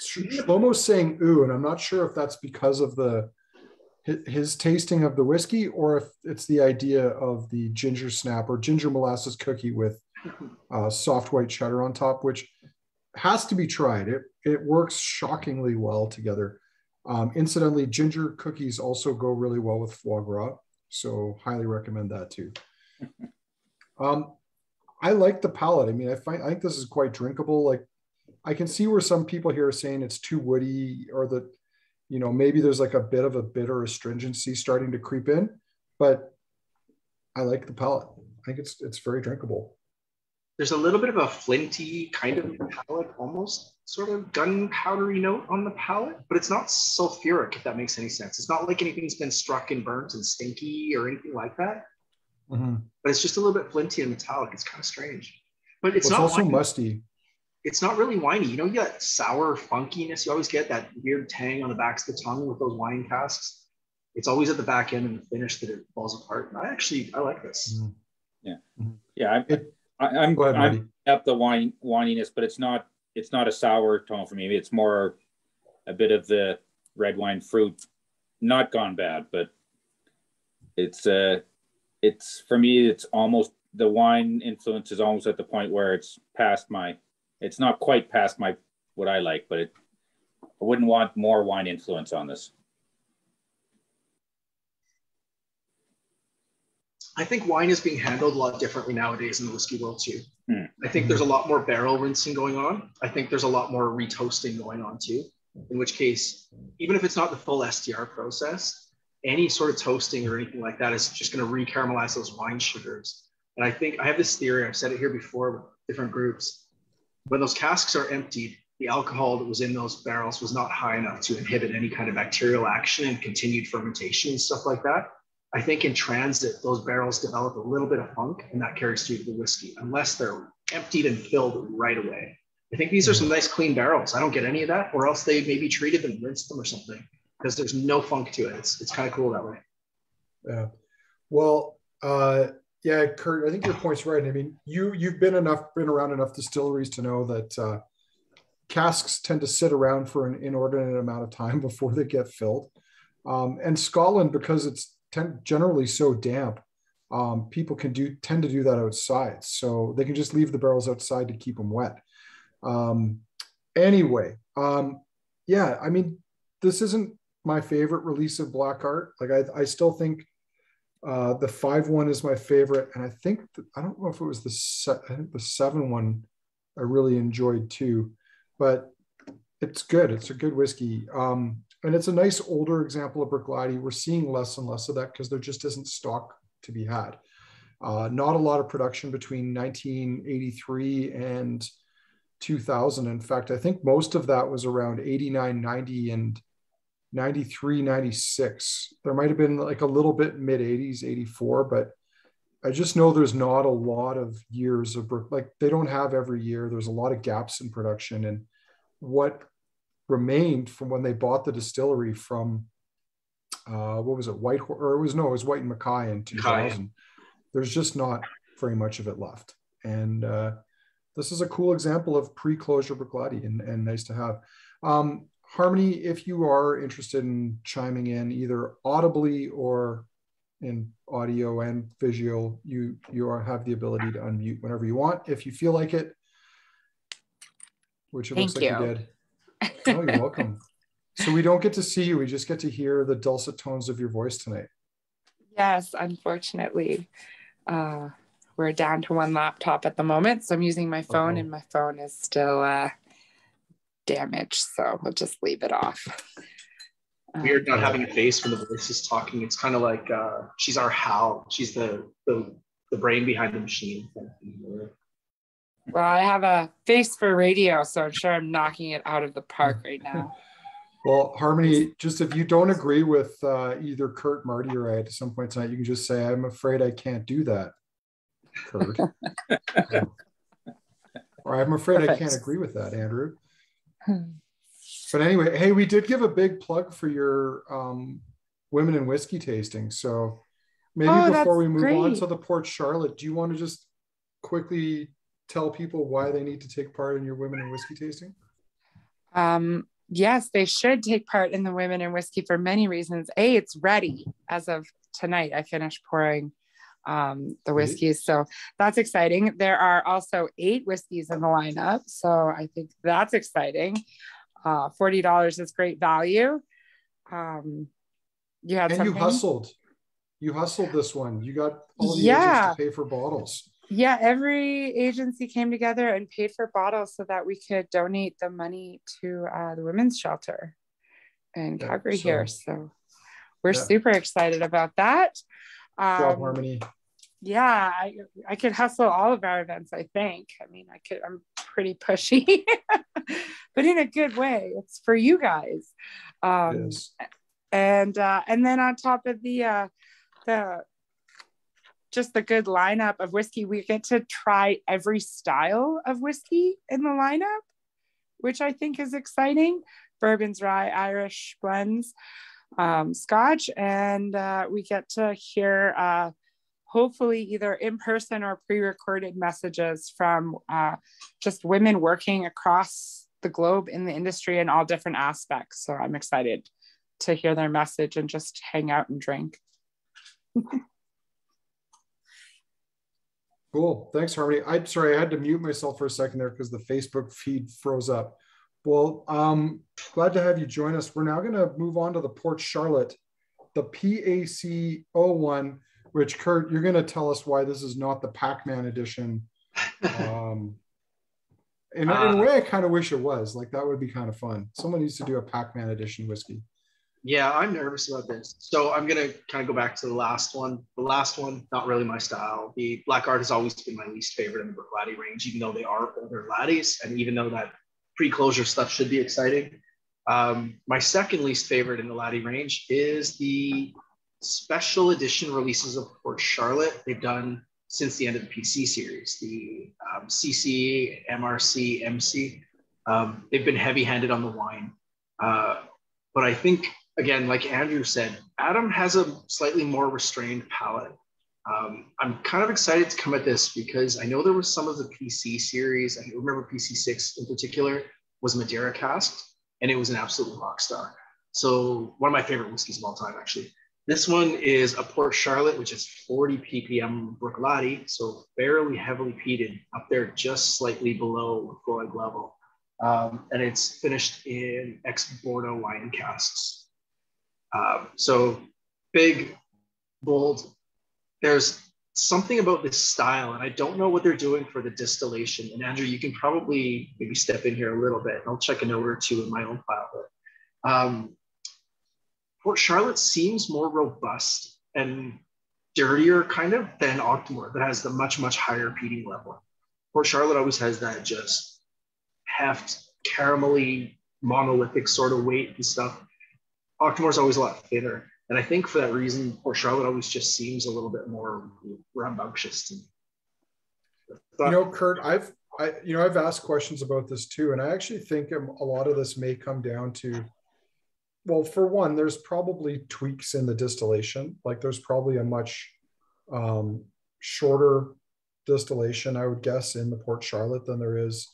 Shlomo's saying ooh, and I'm not sure if that's because of the his tasting of the whiskey or if it's the idea of the ginger snap or ginger molasses cookie with uh, soft white cheddar on top, which has to be tried. It, it works shockingly well together. Um, incidentally, ginger cookies also go really well with foie gras. So highly recommend that too. Um, I like the palate. I mean, I find I think this is quite drinkable. Like I can see where some people here are saying it's too woody or that you know maybe there's like a bit of a bitter astringency starting to creep in but i like the palate. I think it's it's very drinkable.
There's a little bit of a flinty kind of palate almost sort of gunpowdery note on the palate but it's not sulfuric if that makes any sense. It's not like anything's been struck and burnt and stinky or anything like that. Mm-hmm. but it's just a little bit flinty and metallic. It's kind of strange. But it's,
well, it's not also musty
it's not really winey. You know, you get sour funkiness. You always get that weird tang on the backs of the tongue with those wine casks. It's always at the back end and the finish that it falls apart. And I actually I like this.
Mm-hmm. Yeah, mm-hmm. yeah. I, I, I'm ahead, I'm up the wine wininess, but it's not it's not a sour tone for me. It's more a bit of the red wine fruit, not gone bad, but it's uh it's for me it's almost the wine influence is almost at the point where it's past my it's not quite past my what I like, but it, I wouldn't want more wine influence on this.
I think wine is being handled a lot differently nowadays in the whiskey world too. Hmm. I think there's a lot more barrel rinsing going on. I think there's a lot more retoasting going on too. In which case, even if it's not the full STR process, any sort of toasting or anything like that is just going to recaramelize those wine sugars. And I think I have this theory. I've said it here before with different groups when those casks are emptied, the alcohol that was in those barrels was not high enough to inhibit any kind of bacterial action and continued fermentation and stuff like that. I think in transit, those barrels develop a little bit of funk and that carries through to the whiskey, unless they're emptied and filled right away. I think these are some nice clean barrels. I don't get any of that, or else they maybe treated them, rinsed them or something, because there's no funk to it. It's, it's kind of cool that way.
Yeah. Well, uh, yeah, Kurt, I think your point's right. I mean, you you've been enough been around enough distilleries to know that uh, casks tend to sit around for an inordinate amount of time before they get filled. Um, and Scotland, because it's ten, generally so damp, um, people can do tend to do that outside. So they can just leave the barrels outside to keep them wet. Um, anyway, um, yeah, I mean, this isn't my favorite release of Black Art. Like I, I still think uh, the five one is my favorite, and I think I don't know if it was the se- I think the seven one I really enjoyed too, but it's good. It's a good whiskey, um, and it's a nice older example of Bruichladdich. We're seeing less and less of that because there just isn't stock to be had. Uh, not a lot of production between 1983 and 2000. In fact, I think most of that was around 89, 90, and 93, 96. There might have been like a little bit mid 80s, 84, but I just know there's not a lot of years of like they don't have every year. There's a lot of gaps in production, and what remained from when they bought the distillery from uh, what was it, Whyte or it was no, it was Whyte and Mackay in 2000. There's just not very much of it left, and uh, this is a cool example of pre-closure Bruichladdich and, and nice to have. Um, Harmony, if you are interested in chiming in either audibly or in audio and visual, you you are, have the ability to unmute whenever you want if you feel like it, which it
Thank
looks like you,
you.
did. Oh, you're welcome. So we don't get to see you; we just get to hear the dulcet tones of your voice tonight.
Yes, unfortunately, uh, we're down to one laptop at the moment, so I'm using my phone,
Uh-oh.
and my phone is still uh, damaged. So we'll just leave it off. Um,
Weird not having a face when the voice is talking. It's kind of like uh, she's our Hal. She's the, the the brain behind the machine.
Well, I have a face for radio, so I'm sure I'm knocking it out of the park right now.
Well, Harmony, just if you don't agree with uh, either Kurt, Marty, or I at some point tonight, you can just say, "I'm afraid I can't do that." Kurt. or I'm afraid I can't agree with that, Andrew. But anyway, hey, we did give a big plug for your um, women in whiskey tasting. So maybe
Oh,
before we move on to the Port Charlotte, do you want to just quickly tell people why they need to take part in your women in whiskey tasting?
Um, yes, they should take part in the Women in Whiskey for many reasons. A, it's ready as of tonight. I finished pouring um, the whiskeys, so that's exciting. There are also eight whiskeys in the lineup, so I think that's exciting. Uh, Forty dollars is great value. Um, you had
And
something?
you hustled. You hustled this one. You got all the
Yeah.
agents to pay for bottles.
Yeah, every agency came together and paid for bottles so that we could donate the money to uh, the women's shelter in
Yeah,
Calgary
so-
here. So we're
Yeah.
super excited about that. Um,
Harmony.
yeah, I, I could hustle all of our events. I think. I mean, I could. I'm pretty pushy, but in a good way. It's for you guys. Um,
Yes.
and uh, and then on top of the uh, the just the good lineup of whiskey, we get to try every style of whiskey in the lineup, which I think is exciting. Bourbons, rye, Irish blends, um, Scotch, and uh, we get to hear uh, hopefully either in person or pre-recorded messages from uh, just women working across the globe in the industry in all different aspects. So I'm excited to hear their message and just hang out and drink.
Cool. Thanks, Harmony. I'm sorry, I had to mute myself for a second there because the Facebook feed froze up. Well, um, glad to have you join us. We're now going to move on to the Port Charlotte, the PAC 01, which Kurt, you're going to tell us why this is not the Pac-Man edition. Um, in, a- in a way, I kind of wish it was. Like that would be kind of fun. Someone needs to do a Pac-Man edition whiskey.
Yeah, I'm nervous about this. So I'm gonna kind of go back to the last one. The last one, not really my style. The black art has always been my least favorite in the Bruichladdich range, even though they are older laddies, and even though that pre-closure stuff should be exciting. Um, my second least favorite in the laddie range is the special edition releases of Port Charlotte. They've done since the end of the PC series, the um, CC, MRC, MC. Um, they've been heavy-handed on the wine, uh, but I think again, like Andrew said, Adam has a slightly more restrained palate. Um, I'm kind of excited to come at this because I know there was some of the PC series. I remember PC6 in particular was Madeira cask, and it was an absolute rock star. So one of my favorite whiskeys of all time, actually. This one is a Port Charlotte, which is 40 ppm Bruichladdich, so fairly heavily peated, up there just slightly below Laphroaig level. Um, and it's finished in ex Bordeaux wine casks. Um, so big, bold. There's something about this style, and I don't know what they're doing for the distillation. And Andrew, you can probably maybe step in here a little bit. I'll check a note or two in my own file. But um, Port Charlotte seems more robust and dirtier, kind of, than Octomore, that has the much, much higher peating level. Port Charlotte always has that just heft, caramelly, monolithic sort of weight and stuff. Octomore's always a lot thinner. And I think for that reason, Port Charlotte always just seems a little bit more rambunctious to me.
You know, Kurt, I've I, you know, I've asked questions about this too, and I actually think a lot of this may come down to, well, for one, there's probably tweaks in the distillation. Like, there's probably a much um, shorter distillation, I would guess, in the Port Charlotte than there is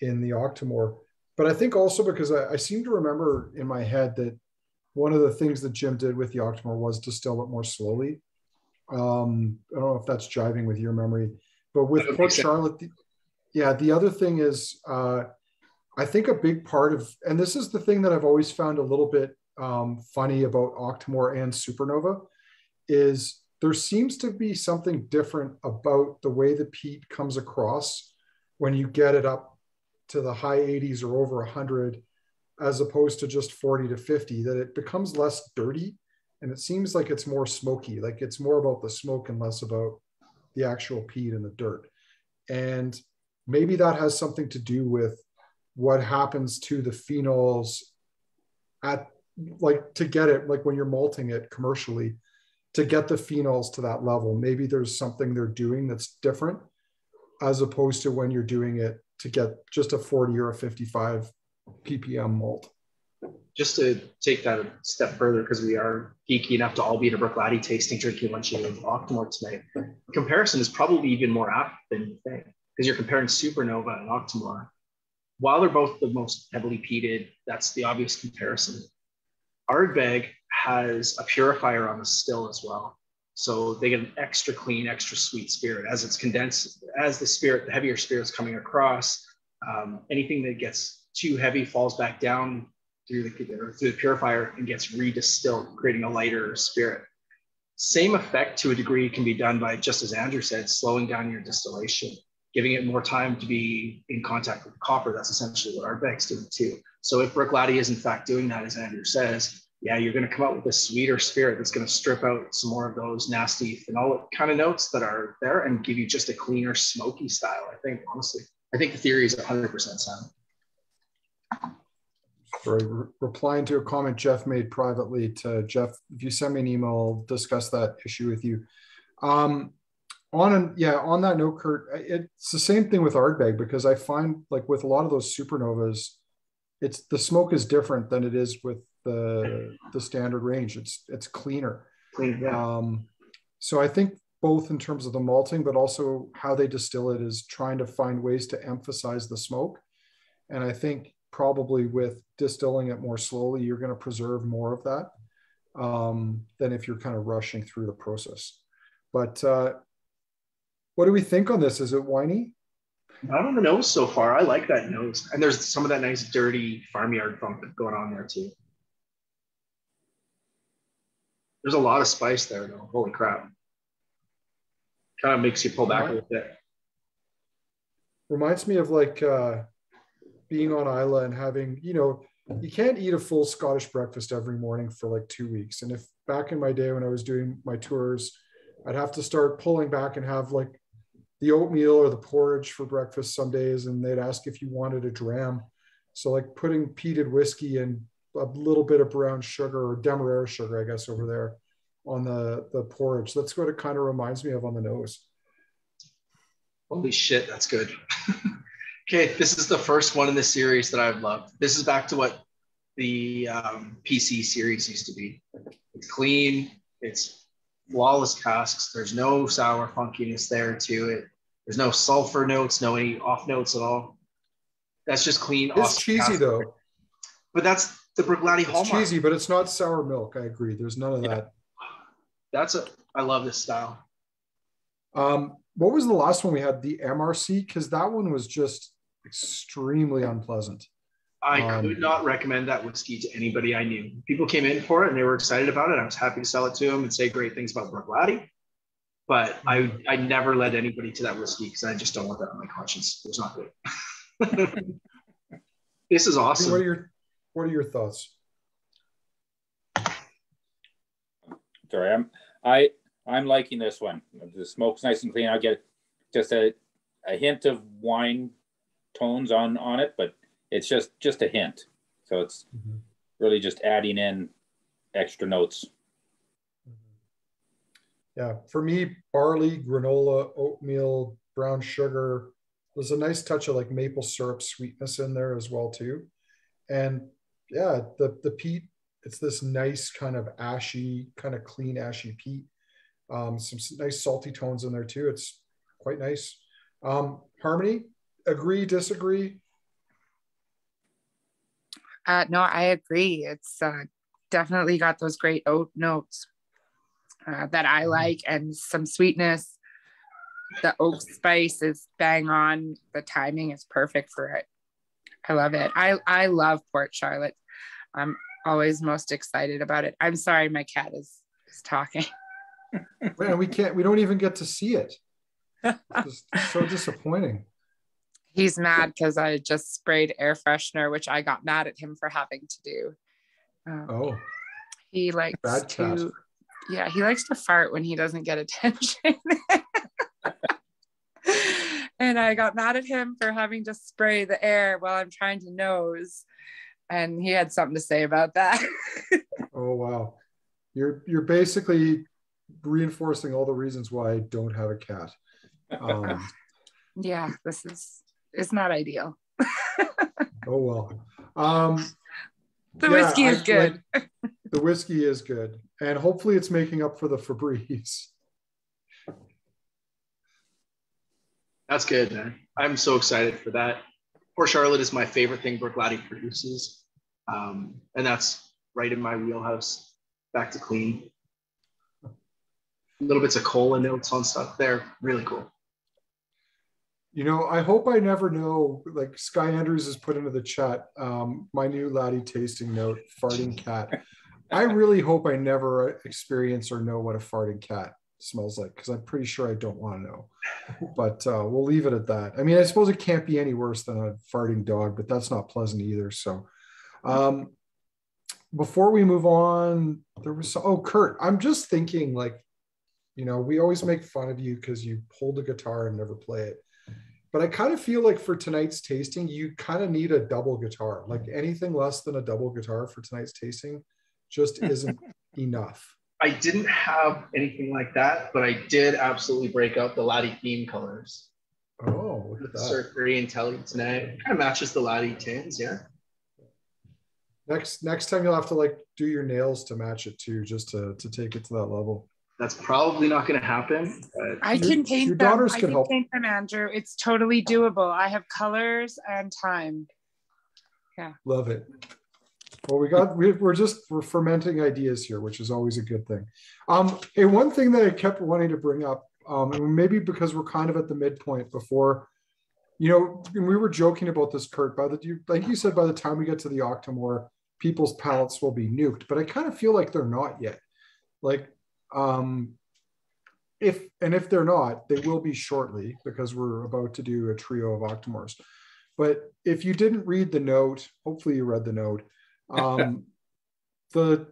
in the Octomore. But I think also because I, I seem to remember in my head that one of the things that Jim did with the Octomore was distill it more slowly. Um, I don't know if that's jiving with your memory, but with Port Charlotte, the, yeah, the other thing is, uh, I think a big part of, and this is the thing that I've always found a little bit um, funny about Octomore and Supernova, is there seems to be something different about the way the peat comes across when you get it up to the high 80s or over 100 as opposed to just 40 to 50 that it becomes less dirty and it seems like it's more smoky like it's more about the smoke and less about the actual peat and the dirt. And maybe that has something to do with what happens to the phenols at like to get it like when you're malting it commercially to get the phenols to that level. Maybe there's something they're doing that's different as opposed to when you're doing it to get just a 40 or a 55 ppm malt.
Just to take that a step further, because we are geeky enough to all be at a Bruichladdich tasting, drinking lunch of Octomore tonight. Comparison is probably even more apt than you think, because you're comparing Supernova and Octomore. While they're both the most heavily peated, that's the obvious comparison. Ardbeg has a purifier on the still as well. So they get an extra clean, extra sweet spirit as it's condensed, as the spirit, the heavier spirit is coming across. Um, anything that gets too heavy falls back down through the, through the purifier and gets redistilled, creating a lighter spirit. Same effect to a degree can be done by, just as Andrew said, slowing down your distillation, giving it more time to be in contact with copper. That's essentially what Ardbeg's doing too. So if Bruichladdich is in fact doing that, as Andrew says, yeah, you're going to come out with a sweeter spirit that's going to strip out some more of those nasty phenolic kind of notes that are there and give you just a cleaner, smoky style. I think, honestly, I think the theory is 100% sound.
Sorry, re replying to a comment Jeff made privately to Jeff, if you send me an email, I'll discuss that issue with you. Um, on an, yeah, on that note, Kurt, it's the same thing with Ardbeg because I find like with a lot of those supernovas, it's the smoke is different than it is with the the standard range. It's it's cleaner.
Clean, yeah.
Um, so I think both in terms of the malting, but also how they distill it is trying to find ways to emphasize the smoke. And I think probably with distilling it more slowly, you're going to preserve more of that um, than if you're kind of rushing through the process. But uh, what do we think on this? Is it winey?
I don't know so far. I like that nose. And there's some of that nice dirty farmyard funk going on there too. There's a lot of spice there though. Holy crap. Kind of makes you pull back a little bit.
Reminds me of like uh, being on Islay and having, you know, you can't eat a full Scottish breakfast every morning for like two weeks. And if back in my day when I was doing my tours, I'd have to start pulling back and have like the oatmeal or the porridge for breakfast some days. And they'd ask if you wanted a dram. So like putting peated whiskey and a little bit of brown sugar or demerara sugar, I guess, over there on the, the porridge. That's what it kind of reminds me of on the nose.
Holy shit, that's good. Okay, this is the first one in the series that I've loved. This is back to what the um, PC series used to be. It's clean. It's flawless casks. There's no sour funkiness there to it. There's no sulfur notes, no any off notes at all. That's just clean.
It's
awesome
cheesy
cask.
though.
But that's the
It's
hallmark.
cheesy, but it's not sour milk. I agree. There's none of
Yeah.
that.
That's a. I love this style.
Um, what was the last one we had? The MRC, because that one was just extremely unpleasant.
I
Um,
could not recommend that whiskey to anybody I knew. People came in for it and they were excited about it. I was happy to sell it to them and say great things about Bruichladdich. But I, I never led anybody to that whiskey because I just don't want that on my conscience. It was not good. this is awesome.
What are
awesome.
your What are your thoughts?
Sorry, I'm I I'm liking this one. The smoke's nice and clean. I get just a a hint of wine tones on on it, but it's just just a hint. So it's really just adding in extra notes.
Yeah, for me, barley, granola, oatmeal, brown sugar. There's a nice touch of like maple syrup sweetness in there as well too, and yeah, the the peat. It's this nice kind of ashy, kind of clean ashy peat. Um, some nice salty tones in there too. It's quite nice. Um, Harmony, agree, disagree?
Uh, no, I agree. It's uh, definitely got those great oat notes uh, that I like and some sweetness. The oak spice is bang on. The timing is perfect for it. I love it. I, I love Port Charlotte. I'm always most excited about it. I'm sorry, my cat is, is talking.
Man, we can't. We don't even get to see it. It's just so disappointing.
He's mad because I just sprayed air freshener, which I got mad at him for having to do. Um,
Oh,
he likes
Bad cat.
to yeah he likes to fart when he doesn't get attention and i got mad at him for having to spray the air while i'm trying to nose and he had something to say about that
oh wow. You're you're basically reinforcing all the reasons why I don't have a cat. Um,
yeah this is it's not ideal
oh well. Um,
the
Yeah,
whiskey is
I-
good
the whiskey is good, and hopefully it's making up for the Febreze.
That's good, man. I'm so excited for that. Port Charlotte is my favorite thing Bruichladdich produces. Um, and that's right in my wheelhouse. Back to clean. Little bits of cola notes on stuff there. Really cool.
You know, I hope I never know. Like Sky Andrews has put into the chat, um, my new laddie tasting note, farting cat. I really hope I never experience or know what a farting cat smells like because I'm pretty sure I don't want to know. But uh, we'll leave it at that. I mean, I suppose it can't be any worse than a farting dog, but that's not pleasant either. So, um, before we move on, there was oh, Kurt, I'm just thinking like, you know, we always make fun of you because you hold a guitar and never play it. But I kind of feel like for tonight's tasting, you kind of need a double guitar. Like mm-hmm. anything less than a double guitar for tonight's tasting just isn't enough.
I didn't have anything like that, but I did absolutely break out the Laddie theme colors.
Oh, look at
With Grey and Telly tonight. Kind of matches the Laddie tins, yeah.
Next next time you'll have to like do your nails to match it too, just to to take it to that level.
That's probably not going to happen. But
i
Your-
can paint
your
them
daughters
i
can
can
help.
paint them andrew it's totally doable i have colors and time Yeah,
Love it. Well, we got we, we're just we're fermenting ideas here, which is always a good thing. Um, hey, one thing that I kept wanting to bring up, um, and maybe because we're kind of at the midpoint before, you know, and we were joking about this, Kurt. By the you, like you said, by the time we get to the Octomore, people's palates will be nuked, but I kind of feel like they're not yet. Like, um, if and if they're not, they will be shortly because we're about to do a trio of Octomores. But if you didn't read the note, hopefully you read the note. Um, the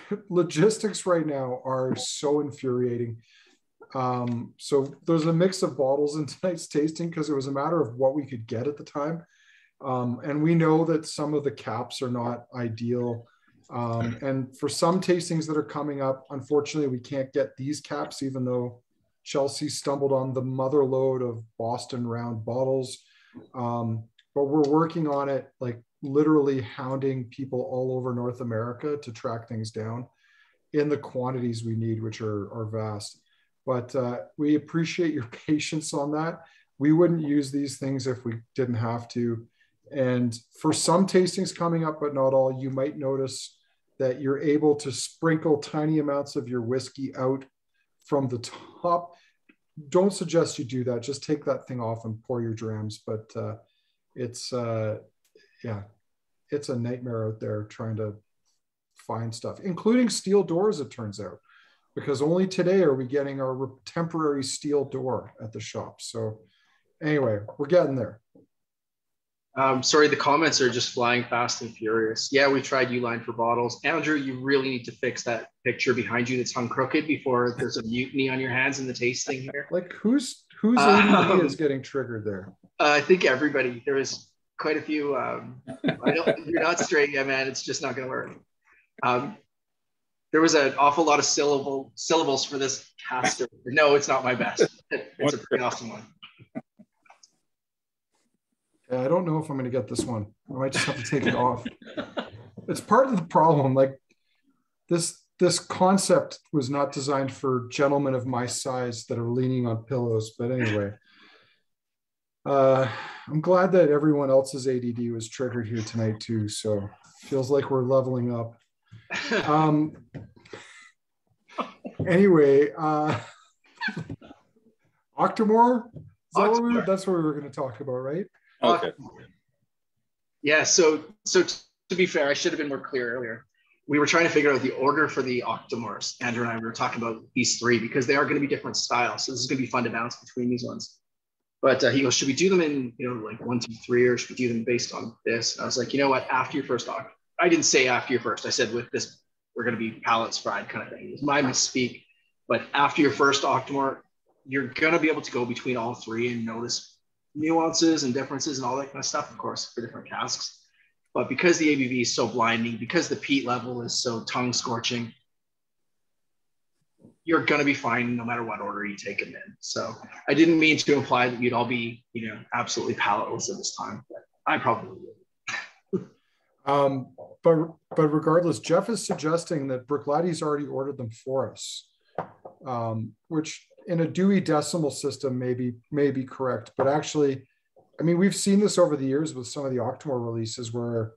logistics right now are so infuriating. Um, so there's a mix of bottles in tonight's tasting because it was a matter of what we could get at the time. Um, and we know that some of the caps are not ideal. Um, and for some tastings that are coming up, unfortunately, we can't get these caps, even though Chelsea stumbled on the mother load of Boston round bottles. Um, but we're working on it. Like literally hounding people all over North America to track things down in the quantities we need, which are, are vast. But uh, we appreciate your patience on that. We wouldn't use these things if we didn't have to. And for some tastings coming up, but not all, you might notice that you're able to sprinkle tiny amounts of your whiskey out from the top. Don't suggest you do that. Just take that thing off and pour your drams. But uh, it's, uh, yeah, it's a nightmare out there trying to find stuff, including steel doors, it turns out, because only today are we getting our temporary steel door at the shop. So, anyway, we're getting there.
Um, sorry, the comments are just flying fast and furious. Yeah, we tried Uline for bottles. Andrew, you really need to fix that picture behind you that's hung crooked before there's a mutiny on your hands in the tasting here.
Like who's who's um, is getting triggered there?
Uh, I think everybody. There was quite a few. Um, I don't. You're not straight, yeah, man. It's just not going to work. Um, there was an awful lot of syllable syllables for this caster. No, it's not my best. It's a pretty awesome one.
I don't know if I'm going to get this one. I might just have to take it off. It's part of the problem. Like this, this concept was not designed for gentlemen of my size that are leaning on pillows. But anyway, uh, I'm glad that everyone else's ADD was triggered here tonight too. So feels like we're leveling up. Um, anyway, uh, Octomore, that that's what we were going to talk about, right?
Okay.
Yeah. So, so to be fair, I should have been more clear earlier. We were trying to figure out the order for the Octomores. Andrew and I we were talking about these three because they are going to be different styles. So this is going to be fun to balance between these ones. But uh, he goes, should we do them in, you know, like one, two, three, or should we do them based on this? And I was like, you know what? After your first Octomore, I didn't say after your first. I said with this, we're going to be palates fried kind of thing. It was my misspeak. But after your first Octomore, you're going to be able to go between all three and notice nuances and differences and all that kind of stuff, of course, for different casks. But because the ABV is so blinding, because the peat level is so tongue scorching, you're going to be fine no matter what order you take them in. So I didn't mean to imply that you'd all be, you know, absolutely palatless at this time, but I probably would.
um, but but regardless, Jeff is suggesting that Bruichladdich already ordered them for us, um, which in a Dewey Decimal system may be may be correct, but actually, I mean, we've seen this over the years with some of the Octomore releases where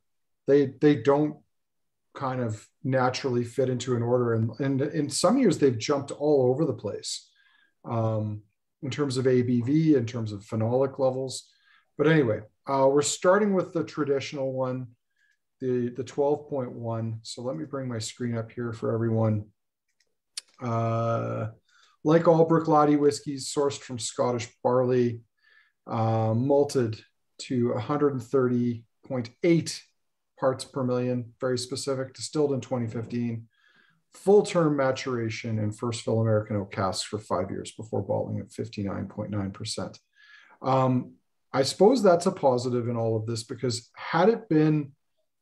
they they don't kind of naturally fit into an order. And, and in some years, they've jumped all over the place um, in terms of ABV, in terms of phenolic levels. But anyway, uh, we're starting with the traditional one, the, the 12.1. So let me bring my screen up here for everyone. Uh, like all Bruichladdich whiskeys, sourced from Scottish barley, uh, malted to 130.8 parts per million, very specific, distilled in 2015, full term maturation in first fill American oak casks for five years before bottling at 59.9%. Um, I suppose that's a positive in all of this because had it been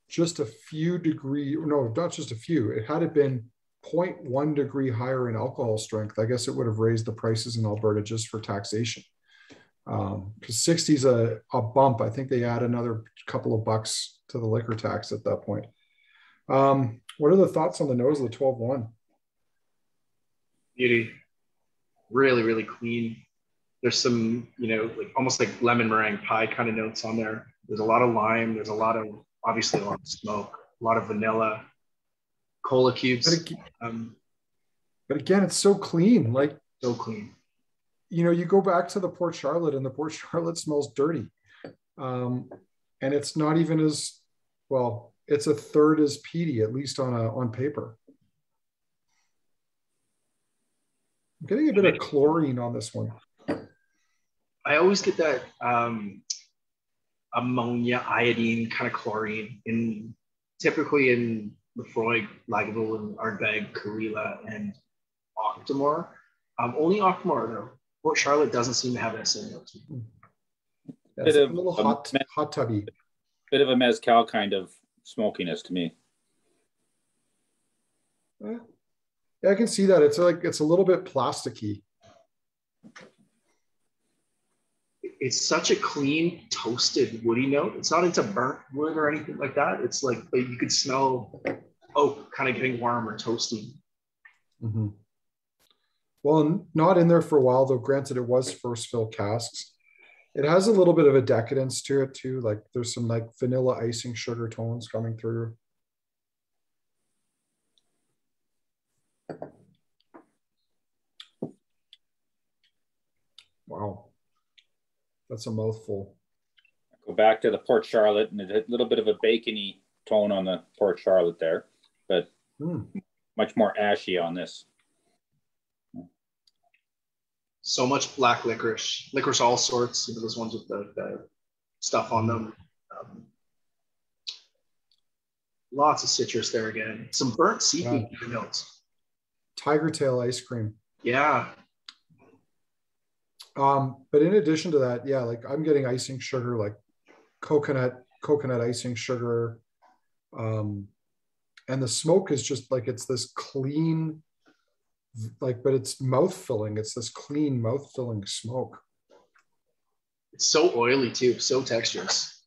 just a few degree, no, not just a few, it had it been 0.1 degree higher in alcohol strength, I guess it would have raised the prices in Alberta just for taxation. Because um, 60 is a, a bump. I think they add another couple of bucks to the liquor tax at that point. Um, what are the thoughts on the nose of the 12 1?
Beauty. Really, really clean. There's some, you know, like almost like lemon meringue pie kind of notes on there. There's a lot of lime. There's a lot of, obviously, a lot of smoke, a lot of vanilla, cola cubes.
But, it, um, but again, it's so clean. Like,
so clean.
You know, you go back to the Port Charlotte, and the Port Charlotte smells dirty. Um, and it's not even as well, it's a third as peaty, at least on a, on paper. I'm getting a bit of chlorine on this one.
I always get that um, ammonia, iodine, kind of chlorine in typically in Laphroaig, Lagavulin, Ardbeg, Caol and Octomore. Um, only Octomore though. Port Charlotte doesn't seem to have that same note.
Yeah, bit of a little hot, a, hot tubby.
Bit of a mezcal kind of smokiness to me.
Yeah, I can see that. It's like it's a little bit plasticky.
It's such a clean, toasted, woody note. It's not into burnt wood or anything like that. It's like you could smell oak kind of getting warm or toasty.
Mm-hmm. Well, not in there for a while, though. Granted, it was first fill casks. It has a little bit of a decadence to it too. Like there's some like vanilla icing sugar tones coming through. Wow, that's a mouthful.
Go back to the Port Charlotte and a little bit of a bacony tone on the Port Charlotte there, but mm. much more ashy on this
so much black licorice, licorice all sorts, you know, those ones with the, the stuff on them. Um, lots of citrus there again. Some burnt seafood yeah. notes.
Tiger tail ice cream.
Yeah.
Um, but in addition to that, yeah, like I'm getting icing sugar, like coconut, coconut icing sugar. Um, and the smoke is just like it's this clean like but it's mouth filling. It's this clean mouth filling smoke.
It's so oily too so texturous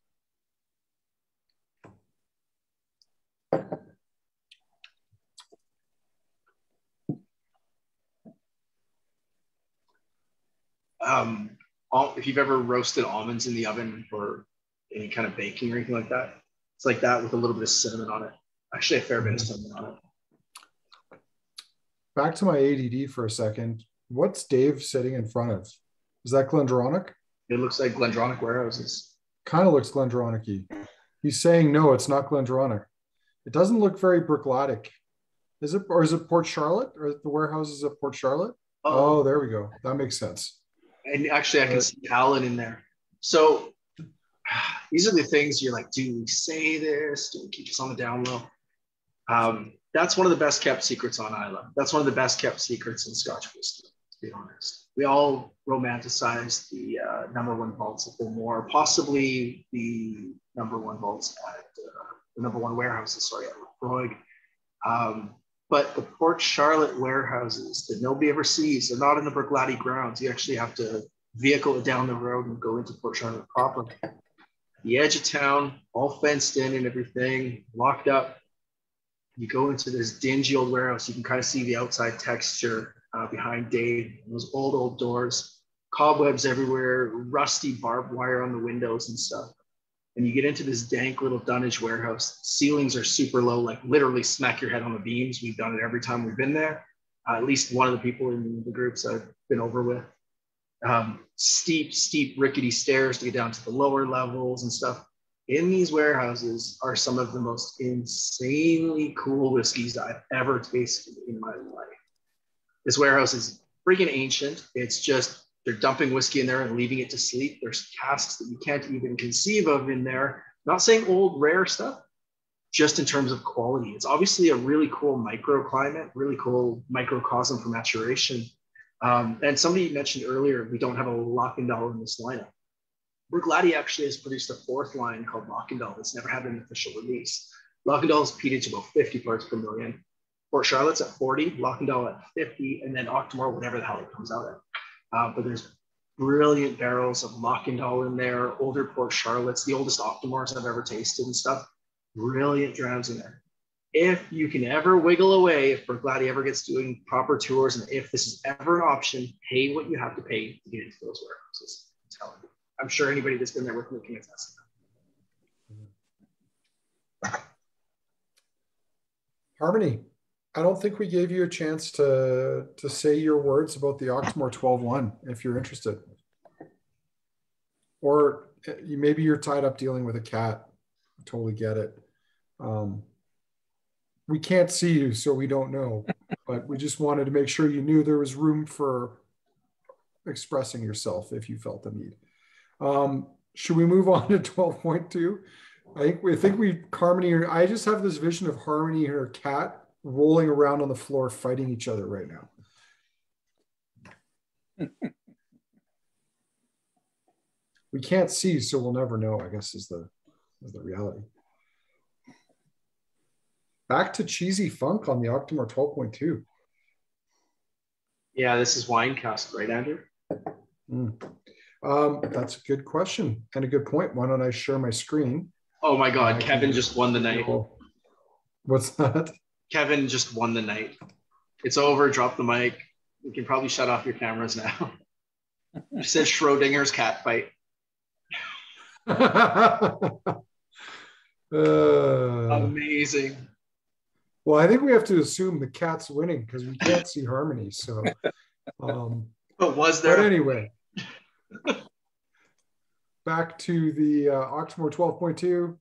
um all, if you've ever roasted almonds in the oven for any kind of baking or anything like that it's like that with a little bit of cinnamon on it actually a fair bit of cinnamon on it
back to my ADD for a second. What's Dave sitting in front of? Is that GlenDronach?
It looks like GlenDronach warehouses.
Kind of looks GlenDronach He's saying no, it's not GlenDronach. It doesn't look very Bruichladdich. Is it or is it Port Charlotte or the warehouses at Port Charlotte? Oh, oh there we go. That makes sense.
And actually, I can see Alan in there. So these are the things you're like, do we say this? Do we keep this on the down low? Um, that's one of the best kept secrets on Islay. That's one of the best kept secrets in Scotch whiskey, to be honest. We all romanticize the uh, number one vaults at Bowmore, possibly the number one vaults at uh, the number one warehouses, sorry, at Laphroaig. Um, but the Port Charlotte warehouses that nobody ever sees, they're not in the Bruichladdich grounds. You actually have to vehicle it down the road and go into Port Charlotte proper. The edge of town, all fenced in and everything, locked up you go into this dingy old warehouse, you can kind of see the outside texture uh, behind Dave, those old, old doors, cobwebs everywhere, rusty barbed wire on the windows and stuff. And you get into this dank little dunnage warehouse. Ceilings are super low, like literally smack your head on the beams. We've done it every time we've been there. Uh, at least one of the people in the groups I've been over with. Um, steep, steep, rickety stairs to get down to the lower levels and stuff in these warehouses are some of the most insanely cool whiskeys I've ever tasted in my life. This warehouse is freaking ancient. It's just they're dumping whiskey in there and leaving it to sleep. There's casks that you can't even conceive of in there. Not saying old, rare stuff, just in terms of quality. It's obviously a really cool microclimate, really cool microcosm for maturation. Um, and somebody mentioned earlier, we don't have a Lochindaal in this lineup. Bruichladdich actually has produced a fourth line called Lochindaal that's never had an official release. Lochindaal is peated to about 50 parts per million. Port Charlotte's at 40, Lochindaal at 50, and then Octomore, whatever the hell it comes out at. Uh, but there's brilliant barrels of Lochindaal in there, older Port Charlotte's, the oldest Octomores I've ever tasted and stuff. Brilliant drams in there. If you can ever wiggle away, if Bruichladdich ever gets doing proper tours, and if this is ever an option, pay what you have to pay to get into those warehouses. I'm telling you. I'm sure anybody that's been there with me can attest to that.
Harmony, I don't think we gave you a chance to to say your words about the Octomore 12-1 if you're interested. Or eh, maybe you're tied up dealing with a cat. I totally get it. Um, we can't see you, so we don't know. but we just wanted to make sure you knew there was room for expressing yourself if you felt the need. Um, should we move on to 12.2? I think we think we Harmony. I just have this vision of Harmony and her cat rolling around on the floor fighting each other right now. we can't see, so we'll never know. I guess is the is the reality. Back to cheesy funk on the Octomore 12.2.
Yeah, this is wine cask, right, Andrew?
Mm. Um, that's a good question and a good point. Why don't I share my screen?
Oh my God, Kevin just won the night.
What's that?
Kevin just won the night. It's over. Drop the mic. You can probably shut off your cameras now. It says Schrodinger's cat fight.
Uh,
Amazing.
well, I think we have to assume the cat's winning because we can't see Harmony. So, um,
But was
but
there?
anyway, back to the uh, Octomore 12.2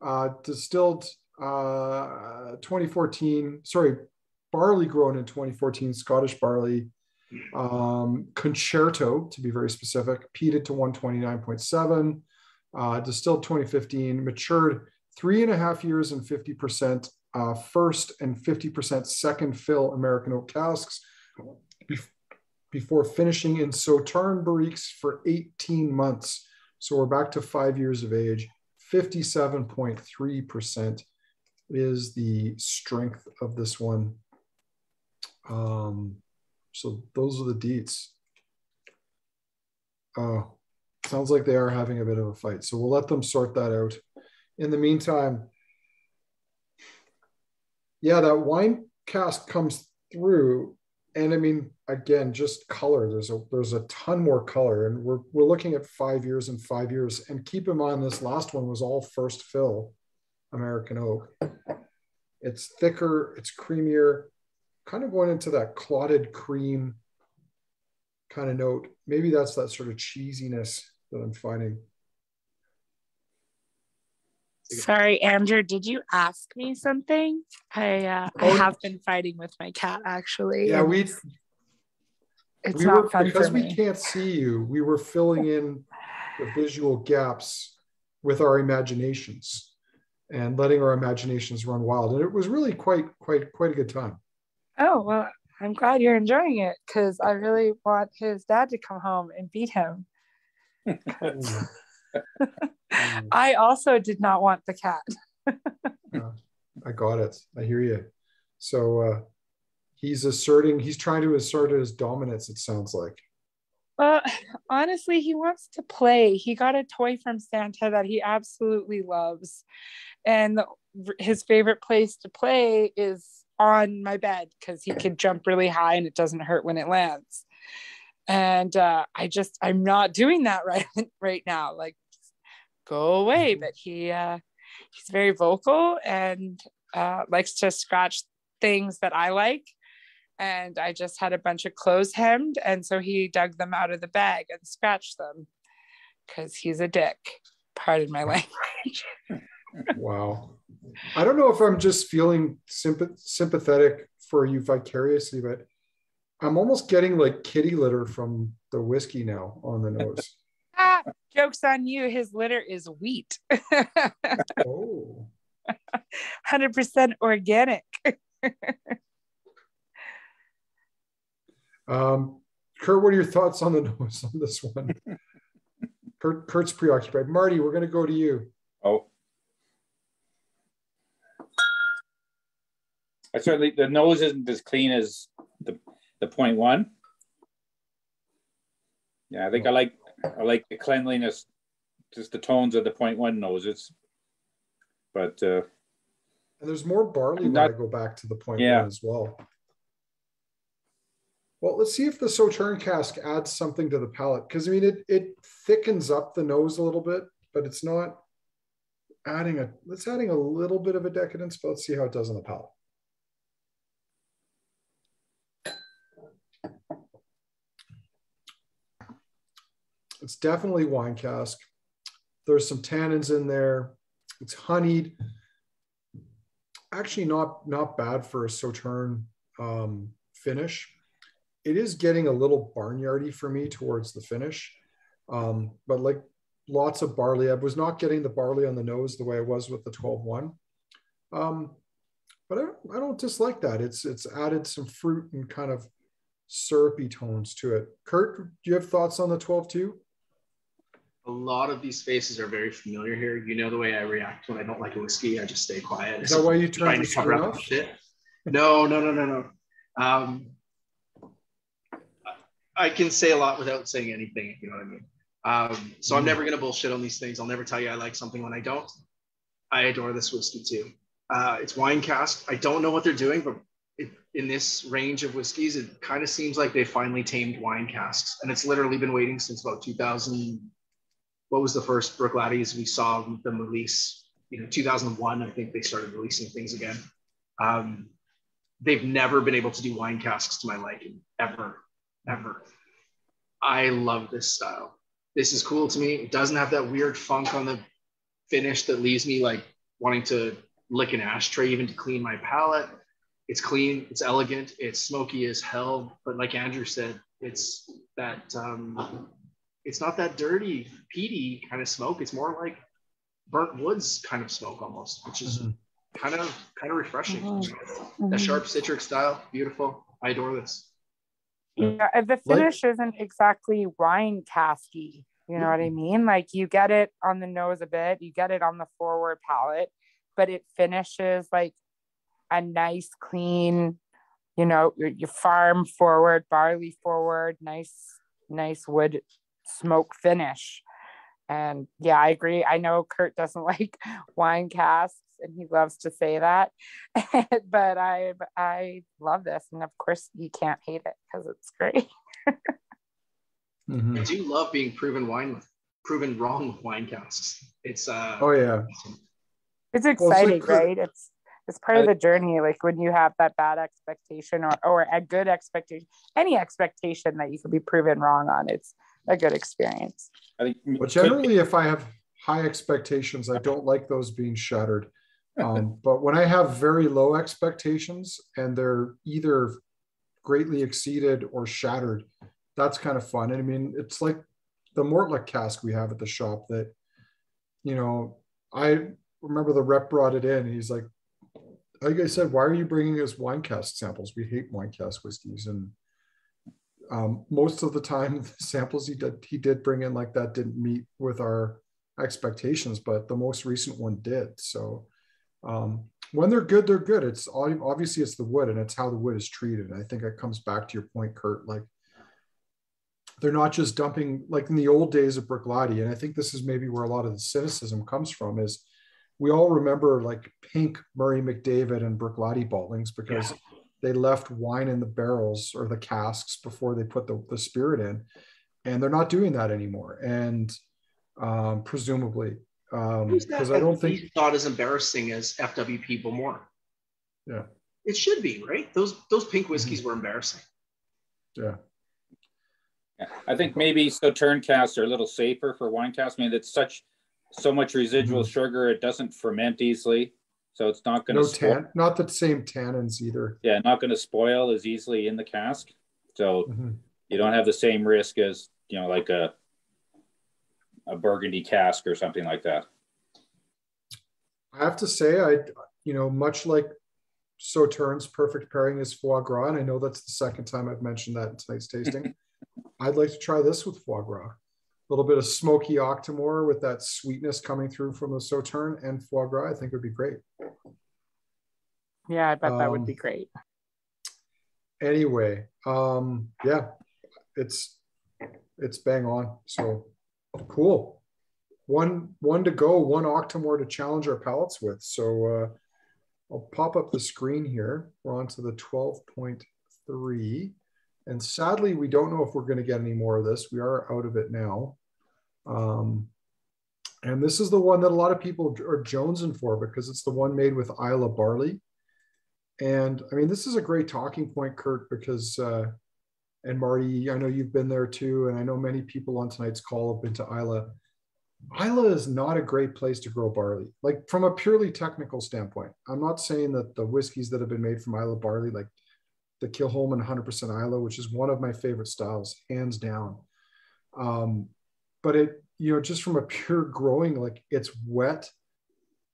uh, distilled uh, 2014. Sorry, barley grown in 2014, Scottish barley. Um, concerto, to be very specific, peated to 129.7, uh, distilled 2015, matured three and a half years and 50% uh, first and 50% second fill American oak casks bef- before finishing in Sauterne barriques for 18 months. So we're back to five years of age. 57.3% is the strength of this one. Um, so those are the deets. Uh, sounds like they are having a bit of a fight. So we'll let them sort that out. In the meantime, yeah, that wine cask comes through. And I mean, again, just color. There's a there's a ton more color. And we're we're looking at five years and five years. And keep in mind this last one was all first fill American oak. It's thicker, it's creamier, kind of going into that clotted cream kind of note. Maybe that's that sort of cheesiness that I'm finding.
Sorry, Andrew, did you ask me something? I uh, I
Oh,
have been fighting with my cat actually.
Yeah, we
it's,
we
not
were
fun
because we can't see you, we were filling in the visual gaps with our imaginations and letting our imaginations run wild. And it was really quite, quite, quite a good time.
Oh well, I'm glad you're enjoying it because I really want his dad to come home and beat him. I also did not want the cat.
I got it. I hear you. So uh, he's asserting, he's trying to assert his dominance, it sounds like.
Well, honestly, he wants to play. He got a toy from Santa that he absolutely loves. And the- his favorite place to play is on my bed because he can jump really high and it doesn't hurt when it lands. And uh, I just, I'm not doing that right right now. Like, go away. But he, uh, he's very vocal and uh, likes to scratch things that I like and I just had a bunch of clothes hemmed. And so he dug them out of the bag and scratched them because he's a dick. Pardon my language.
Wow. I don't know if I'm just feeling sympath- sympathetic for you vicariously, but I'm almost getting like kitty litter from the whiskey now on the nose.
ah, joke's on you. His litter is wheat,
oh,
100% organic.
Um, Kurt, what are your thoughts on the nose on this one? Kurt, Kurt's preoccupied. Marty, we're going to go to you.
Oh. I certainly the nose isn't as clean as the the point one. Yeah, I think I like I like the cleanliness, just the tones of the point one noses. But uh,
And there's more barley when I go back to the point
Yeah.
one as well. Well, let's see if the Sauterne cask adds something to the palate. Because I mean, it it thickens up the nose a little bit, but it's not adding a. It's adding a little bit of a decadence, but let's see how it does on the palate. It's definitely wine cask. There's some tannins in there. It's honeyed actually not not bad for a Sauterne um, finish. It is getting a little barnyardy for me towards the finish, um, but like lots of barley. I was not getting the barley on the nose the way I was with the 12-1. Um, but I, I don't dislike that. It's it's added some fruit and kind of syrupy tones to it. Kurt, do you have thoughts on the 12-2?
A lot of these faces are very familiar here. You know the way I react when I don't like a whiskey. I just stay quiet.
Is that why you
to
the
cover up
off?
shit? No, no, no, no, no. Um, I can say a lot without saying anything. If you know what I mean. Um, so I'm never gonna bullshit on these things. I'll never tell you I like something when I don't. I adore this whiskey too. Uh, it's wine cask. I don't know what they're doing, but it, in this range of whiskeys, it kind of seems like they finally tamed wine casks, and it's literally been waiting since about 2000. What was the first Bruichladdich we saw them release? You know, 2001. I think they started releasing things again. Um, they've never been able to do wine casks to my liking ever, ever. I love this style. This is cool to me. It doesn't have that weird funk on the finish that leaves me like wanting to lick an ashtray even to clean my palate. It's clean, it's elegant, it's smoky as hell. But like Andrew said, it's that um, it's not that dirty, peaty kind of smoke. It's more like burnt woods kind of smoke almost, which is mm-hmm. kind of kind of refreshing. Mm-hmm. That sharp citric style, beautiful. I adore this.
Yeah, uh, the finish like, isn't exactly wine casky. You know what I mean? Like you get it on the nose a bit, you get it on the forward palate, but it finishes like a nice, clean, you know, your, your farm forward, barley forward, nice, nice wood smoke finish. And yeah, I agree. I know Kurt doesn't like wine casks and he loves to say that, but I I love this, and of course you can't hate it because it's great.
mm-hmm. I do love being proven wine proven wrong with wine casks. It's uh
oh yeah,
it's exciting, well, right? It's it's part of the journey. Like when you have that bad expectation or or a good expectation, any expectation that you could be proven wrong on, it's a good experience.
I think. But generally, if I have high expectations, I don't like those being shattered. Um, but when I have very low expectations and they're either greatly exceeded or shattered, that's kind of fun. And I mean, it's like the Mortlach cask we have at the shop that, you know, I remember the rep brought it in. And he's like, like I said, why are you bringing us wine cask samples? We hate wine cask whiskeys. And um, most of the time, the samples he did he did bring in like that didn't meet with our expectations, but the most recent one did. So um, when they're good, they're good. It's obviously it's the wood and it's how the wood is treated. I think it comes back to your point, Kurt. Like they're not just dumping like in the old days of Bruichladdich. And I think this is maybe where a lot of the cynicism comes from is we all remember like pink Murray McDavid and Bruichladdich bottlings because yeah. They left wine in the barrels or the casks before they put the, the spirit in. And they're not doing that anymore. And um, presumably, because um, I don't think
not as embarrassing as FWP Bowmore.
Yeah,
it should be right. Those those pink whiskeys mm-hmm. were embarrassing.
Yeah.
I think maybe Sauterne casks are a little safer for wine casks. I mean, it's such so much residual mm-hmm. sugar; it doesn't ferment easily, so it's not going to.
No tan, not the same tannins either.
Yeah, not going to spoil as easily in the cask, so mm-hmm. you don't have the same risk as you know, like a a burgundy cask or something like that?
I have to say, I you know, much like Sauterne's perfect pairing is foie gras, and I know that's the second time I've mentioned that in tonight's tasting. I'd like to try this with foie gras. A little bit of smoky Octomore with that sweetness coming through from the Sauterne and foie gras, I think would be great.
Yeah, I bet um, that would be um, great.
Anyway, um, yeah, it's it's bang on. So Cool. One one to go, one Octomore to challenge our palates with. So uh, I'll pop up the screen here. We're on to the 12.3. And sadly, we don't know if we're going to get any more of this. We are out of it now. Um, and this is the one that a lot of people are jonesing for because it's the one made with Islay barley. And I mean, this is a great talking point, Kurt, because uh, and Marty, I know you've been there too, and I know many people on tonight's call have been to Islay. Islay is not a great place to grow barley, like from a purely technical standpoint. I'm not saying that the whiskeys that have been made from Islay barley, like the Kilchoman 100% Islay, which is one of my favorite styles, hands down. Um, but it, you know, just from a pure growing, like it's wet,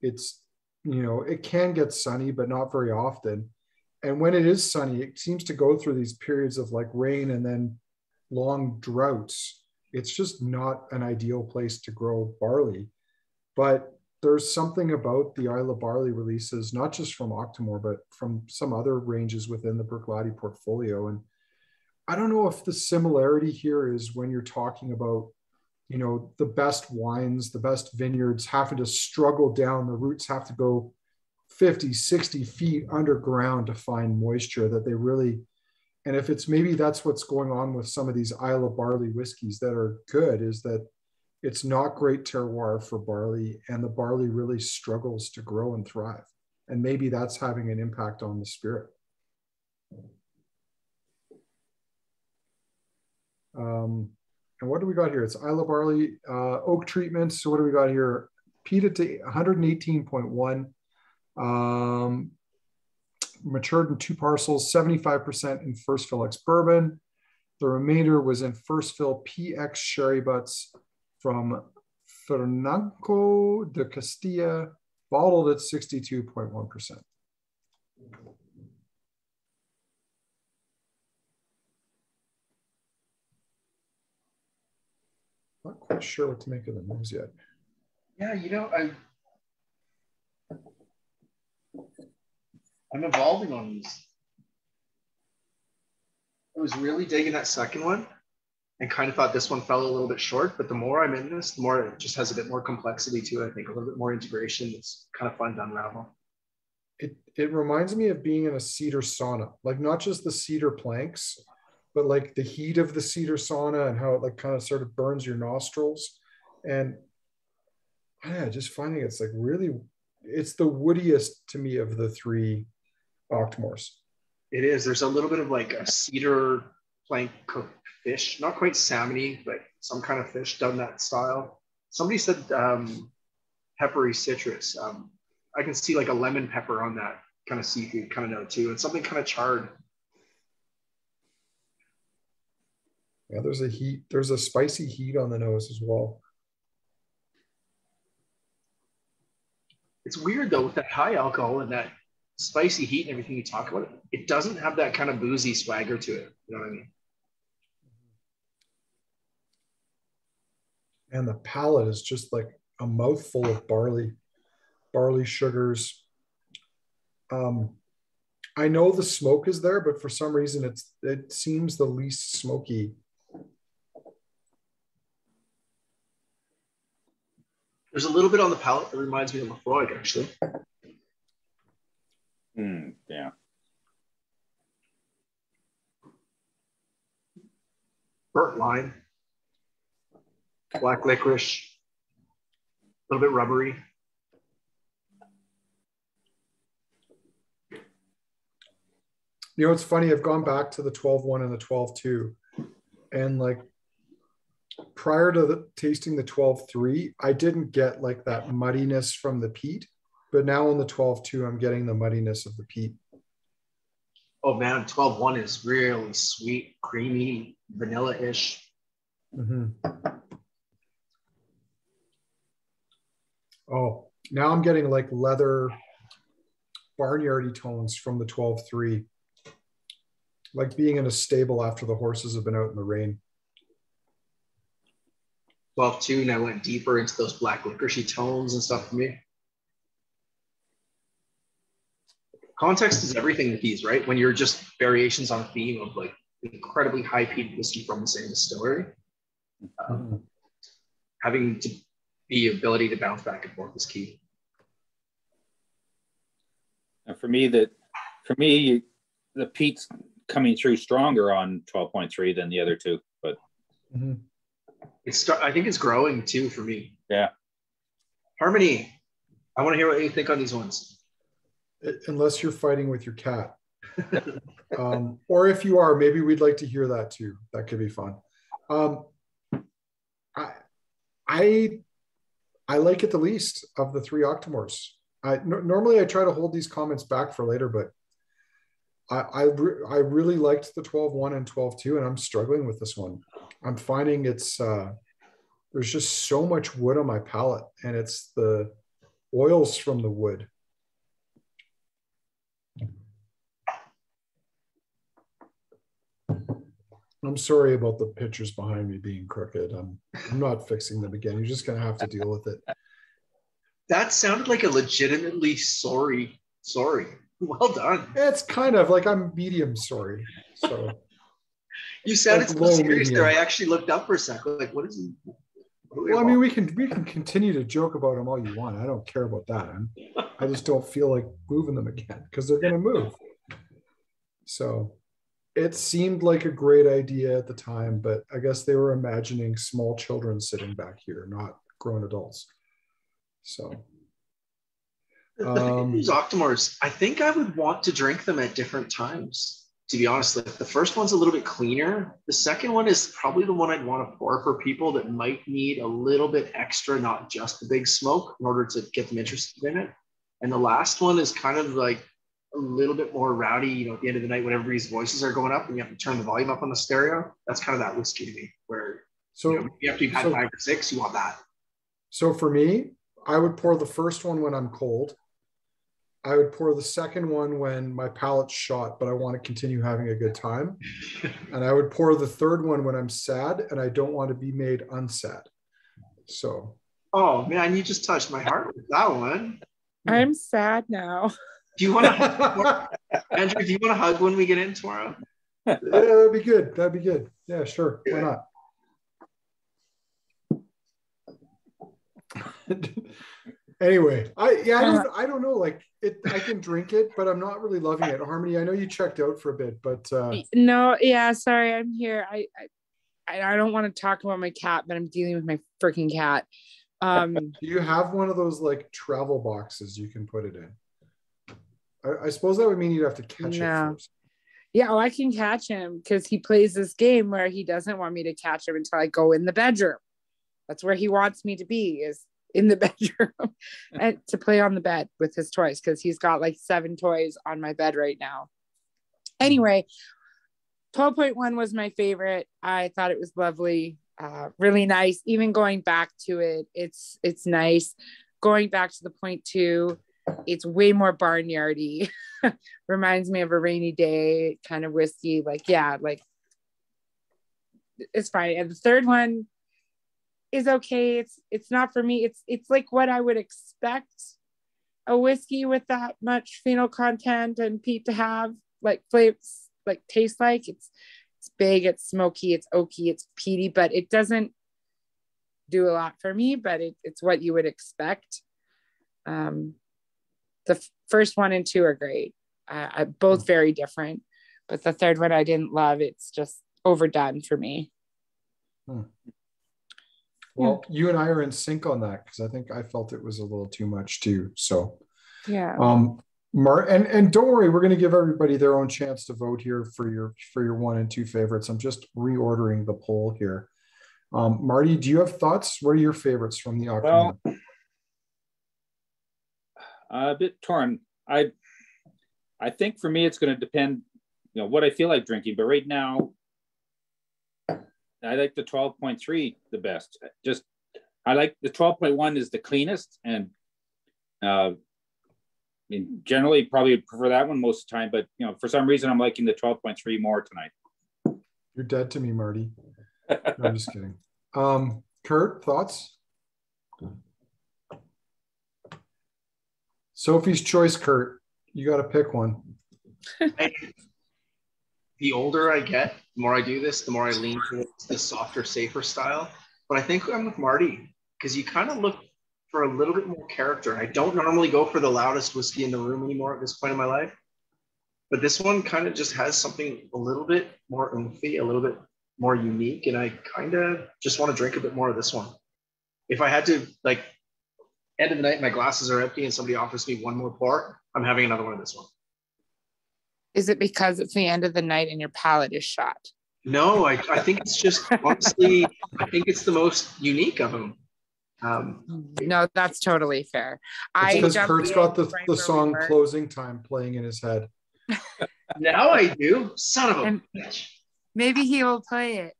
it's, you know, it can get sunny, but not very often and when it is sunny, it seems to go through these periods of like rain and then long droughts. It's just not an ideal place to grow barley. But there's something about the Islay barley releases, not just from Octomore, but from some other ranges within the Bruichladdich portfolio. And I don't know if the similarity here is when you're talking about you know, the best wines, the best vineyards having to struggle down. The roots have to go 50, 60 feet underground to find moisture that they really, and if it's maybe that's what's going on with some of these Islay barley whiskeys that are good, is that it's not great terroir for barley and the barley really struggles to grow and thrive. And maybe that's having an impact on the spirit. Um, and what do we got here? It's Islay barley uh, oak treatments. So what do we got here? Peated to 118.1. Um, matured in two parcels, 75% in first fill ex bourbon. The remainder was in first fill PX sherry butts from Fernando de Castilla, bottled at 62.1%. Not quite sure what to make of the nose yet.
Yeah, you know, I I'm evolving on these. I was really digging that second one and kind of thought this one fell a little bit short, but the more I'm in this, the more it just has a bit more complexity to it. I think a little bit more integration. It's kind of fun to unravel.
It, it reminds me of being in a cedar sauna, like not just the cedar planks, but like the heat of the cedar sauna and how it like kind of sort of burns your nostrils. And yeah, just finding it's like really, it's the woodiest to me of the three Octomores.
It is. There's a little bit of like a cedar plank cooked fish, not quite salmony, but some kind of fish done that style. Somebody said um, peppery citrus. Um, I can see like a lemon pepper on that kind of seafood kind of note too, and something kind of charred.
Yeah, there's a heat. There's a spicy heat on the nose as well.
It's weird though with that high alcohol and that spicy heat and everything you talk about. It doesn't have that kind of boozy swagger to it. You know what I mean?
And the palate is just like a mouthful of barley, barley sugars. Um, I know the smoke is there, but for some reason it's it seems the least smoky.
There's a little bit on the palate that reminds me of Laphroaig, actually.
Mm, yeah.
Burnt lime black licorice, a little bit rubbery.
You know, it's funny. I've gone back to the 12 1 and the 12 2. And like prior to the, tasting the 12 3, I didn't get like that muddiness from the peat. But now in the 12 2, I'm getting the muddiness of the peat.
Oh man, 12 1 is really sweet, creamy, vanilla ish. Mm-hmm.
Oh, now I'm getting like leather barnyardy tones from the 12-3. Like being in a stable after the horses have been out in the rain.
12-2 and I went deeper into those black licoricey tones and stuff for me. Context is everything with these, right? When you're just variations on a theme of like incredibly high peat whiskey from the same distillery. Um. Having to the ability to bounce back and forth is key.
And for me, that for me, the peat's coming through stronger on 12.3 than the other two, but
mm-hmm. it's I think it's growing too for me.
Yeah.
Harmony, I want to hear what you think on these ones.
Unless you're fighting with your cat. um, or if you are, maybe we'd like to hear that too. That could be fun. Um, I, I I like it the least of the three Octomores. I n- normally I try to hold these comments back for later, but I I, re- I really liked the 12-1 and 12-2, and I'm struggling with this one. I'm finding it's uh, there's just so much wood on my palate, and it's the oils from the wood. I'm sorry about the pictures behind me being crooked. I'm I'm not fixing them again. You're just gonna have to deal with it.
That sounded like a legitimately sorry, sorry. Well done.
It's kind of like I'm medium sorry. So
you sounded like so serious medium. there. I actually looked up for a second. Like, what is he?
Well, I mean, we can we can continue to joke about them all you want. I don't care about that. I'm, I just don't feel like moving them again because they're going to move. So, it seemed like a great idea at the time, but I guess they were imagining small children sitting back here, not grown adults. So, Um,
these Octomores, I think I would want to drink them at different times. To be honest, like the first one's a little bit cleaner. The second one is probably the one I'd want to pour for people that might need a little bit extra, not just the big smoke, in order to get them interested in it. And the last one is kind of like a little bit more rowdy. You know, at the end of the night, when everybody's voices are going up and you have to turn the volume up on the stereo, that's kind of that whiskey to me. Where
so
you, know, you have to have
so-
five or six, you want that.
So for me, I would pour the first one when I'm cold. I would pour the second one when my palate's shot, but I want to continue having a good time. and I would pour the third one when I'm sad and I don't want to be made unsad. So
Oh man, you just touched my heart with that one.
I'm sad now.
Do you want to, hug, Andrew? Do you want to hug when we get in tomorrow?
yeah, that'd be good. That'd be good. Yeah, sure. Why not? anyway, I yeah, I don't I don't know. Like it I can drink it, but I'm not really loving it. Harmony, I know you checked out for a bit, but uh
No, yeah, sorry, I'm here. I I, I don't want to talk about my cat, but I'm dealing with my freaking cat. Um,
Do you have one of those like travel boxes you can put it in? I, I suppose that would mean you'd have to catch
No.
it first.
yeah, oh, I can catch him because he plays this game where he doesn't want me to catch him until I go in the bedroom. That's where he wants me to be is in the bedroom and to play on the bed with his toys because he's got like seven toys on my bed right now. Anyway, 12.1 was my favorite. I thought it was lovely, uh, really nice. Even going back to it, it's it's nice. Going back to the point two, it's way more barnyardy. Reminds me of a rainy day kind of whiskey. Like, yeah, like it's fine. And the third one is okay. It's it's not for me. It's it's like what I would expect a whiskey with that much phenol content and peat to have, like flavors, like taste like. It's it's big, it's smoky, it's oaky, it's peaty, but it doesn't do a lot for me. But it, it's what you would expect. Um, the first one and two are great. Uh, both very different, but the third one I didn't love. It's just overdone for me.
Well, you and I are in sync on that because I think I felt it was a little too much too. So
Yeah.
um Mar and and don't worry, we're going to give everybody their own chance to vote here for your for your one and two favorites. I'm just reordering the poll here. Um, Marty, do you have thoughts? What are your favorites from the Octomore?
Well, a bit torn. I I think for me it's going to depend, you know, what I feel like drinking. But right now, I like the twelve point three the best. Just I like the twelve point one is the cleanest, and uh, I mean generally probably prefer that one most of the time. But you know, for some reason I'm liking the twelve point three more tonight.
You're dead to me, Marty. No, I'm just kidding. Um, Kurt, thoughts? Sophie's choice, Kurt. You got to pick one.
the older I get, the more I do this, the more I lean towards the softer, safer style. But I think I'm with Marty because you kind of look for a little bit more character. I don't normally go for the loudest whiskey in the room anymore at this point in my life. But this one kind of just has something a little bit more oomphy, a little bit more unique. And I kind of just want to drink a bit more of this one. If I had to, like, end of the night, my glasses are empty and somebody offers me one more pour, I'm having another one of this one.
Is it because it's the end of the night and your palate is shot?
No, I, I think it's just honestly, I think it's the most unique of them. Um,
No, that's totally fair.
It's
I
because Kurt's got the, the song
were.
closing time playing in his head.
now I do. Son of a
And-
bitch.
Maybe he will play it.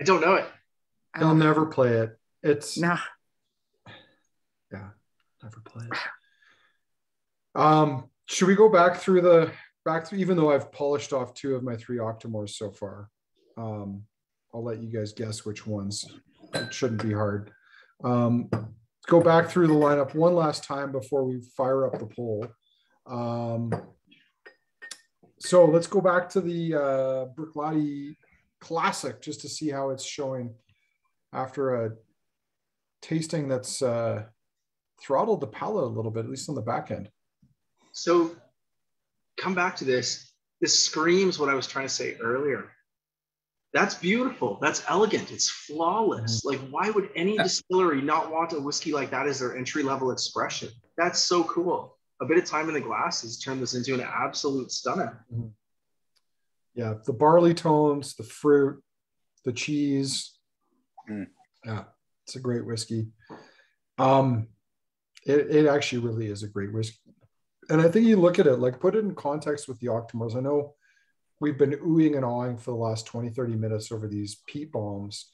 I don't know it.
He'll
Oh,
never play it. It's
no.
Never. Um, should we go back through the back through even though I've polished off two of my three octomores so far? Um, I'll let you guys guess which ones. It shouldn't be hard. Um, go back through the lineup one last time before we fire up the poll. Um, so let's go back to the uh, Classic just to see how it's showing after a tasting that's uh, throttled the palate a little bit, at least on the back end.
So come back to this. This screams what I was trying to say earlier. That's beautiful. That's elegant. It's flawless. Mm-hmm. Like, why would any distillery not want a whiskey like that as their entry level expression? That's so cool. A bit of time in the glass has turned this into an absolute stunner. Mm-hmm.
Yeah, the barley tones, the fruit, the cheese. Mm. Yeah, it's a great whiskey. Um, it, it actually really is a great whiskey. And I think you look at it, like put it in context with the Octomores. I know we've been oohing and awing for the last 20, 30 minutes over these peat bombs.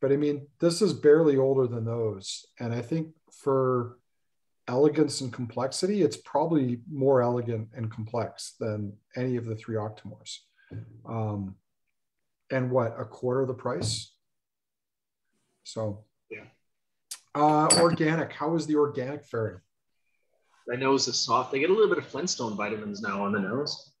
But I mean, this is barely older than those. And I think for elegance and complexity, it's probably more elegant and complex than any of the three Octomores. Um, and what, a quarter of the price? So. Uh, organic, how is the organic faring?
My nose is soft. They get a little bit of Flintstone vitamins now on the nose.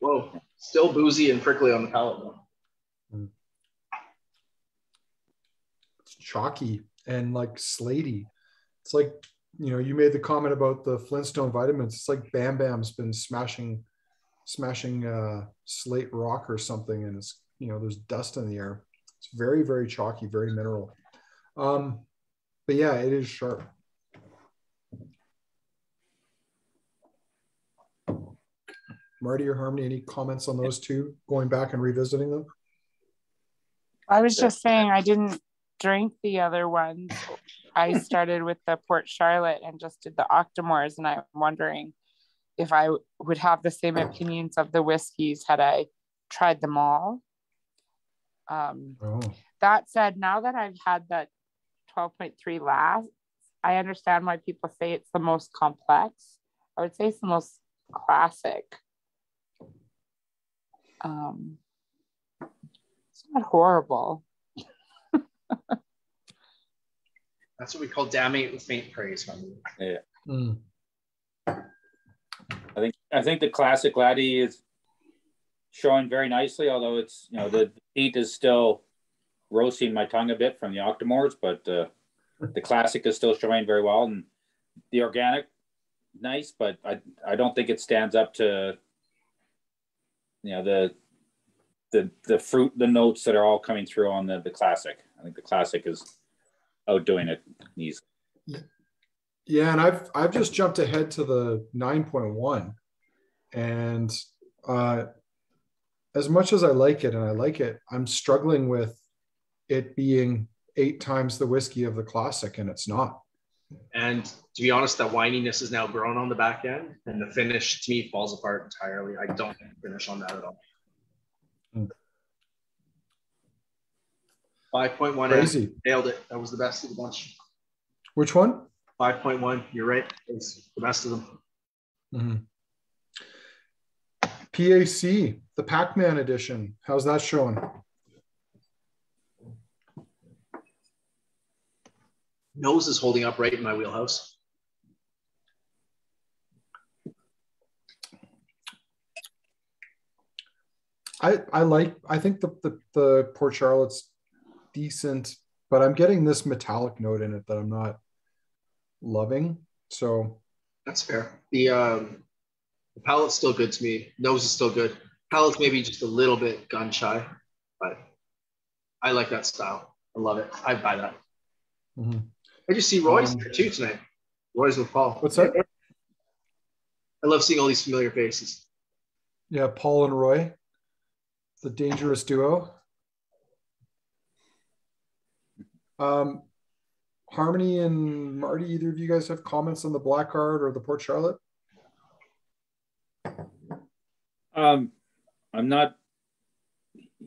Whoa, still boozy and prickly on the palate though. Hmm.
It's chalky and like slaty. It's like, you know, you made the comment about the Flintstone vitamins. It's like Bam Bam's been smashing, smashing uh, slate rock or something, and it's you know there's dust in the air. It's very very chalky, very mineral. Um, but yeah, it is sharp. Marty or Harmony, any comments on those two going back and revisiting them?
I was just saying I didn't drink the other ones. I started with the Port Charlotte and just did the Octomores, and I'm wondering if I would have the same opinions of the whiskeys had I tried them all. Um, oh. That said, now that I've had that 12.3 last, I understand why people say it's the most complex. I would say it's the most classic um, it's not horrible.
That's what we call damning with faint praise.
Yeah. Mm. I think I think the classic laddie is showing very nicely, although it's you know the heat is still roasting my tongue a bit from the Octomores, but uh, the classic is still showing very well, and the organic nice, but I I don't think it stands up to you know the the the fruit the notes that are all coming through on the the classic. I think the classic is outdoing it easily.
Yeah, and I've I've just jumped ahead to the 9.1 and uh as much as I like it and I like it, I'm struggling with it being eight times the whiskey of the classic and it's not.
And to be honest, that wininess is now grown on the back end, and the finish to me falls apart entirely. I don't finish on that at all. Mm. 5.1
Crazy.
nailed it. That was the best of the bunch.
Which one?
5.1. You're right. It's the best of them.
Mm-hmm. PAC, the Pac Man edition. How's that showing?
Nose is holding up right in my wheelhouse.
I, I like I think the, the the Port Charlotte's decent, but I'm getting this metallic note in it that I'm not loving. So
that's fair. The um the palate's still good to me. Nose is still good. Palate's maybe just a little bit gun shy, but I like that style. I love it. I buy that. Mm-hmm. I just see Roy's um, there too tonight. Roy's with Paul.
What's that?
I love seeing all these familiar faces.
Yeah, Paul and Roy, the dangerous duo. Um, Harmony and Marty, either of you guys have comments on the Black Art or the Port Charlotte?
Um, I'm not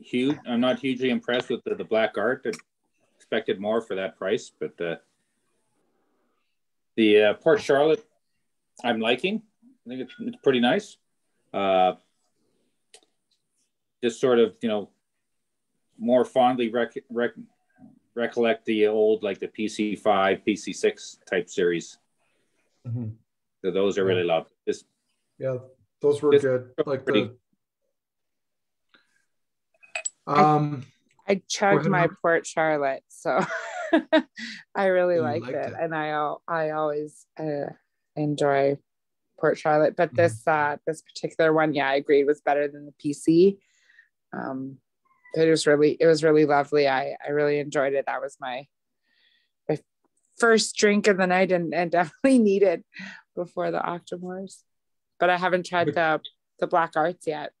huge. I'm not hugely impressed with the, the Art. I expected more for that price, but uh, the uh, Port Charlotte, I'm liking. I think it's, it's pretty nice. Uh, just sort of, you know, more fondly rec- rec- recollect the old, like the PC5, PC6 type series. Mm-hmm. So those are really loved. This,
yeah, those were good. Like pretty, the Um,
I chugged my
Mark.
Port Charlotte, so I really
You
liked,
liked
it.
it.
and I al- I always uh, enjoy Port Charlotte, but
Mhm.
this uh, this particular one, yeah, I agreed was better than the PC. Um, it was really it was really lovely. I I really enjoyed it. That was my my first drink of the night, and, and definitely needed before the Octomores. But I haven't tried the the Black Arts yet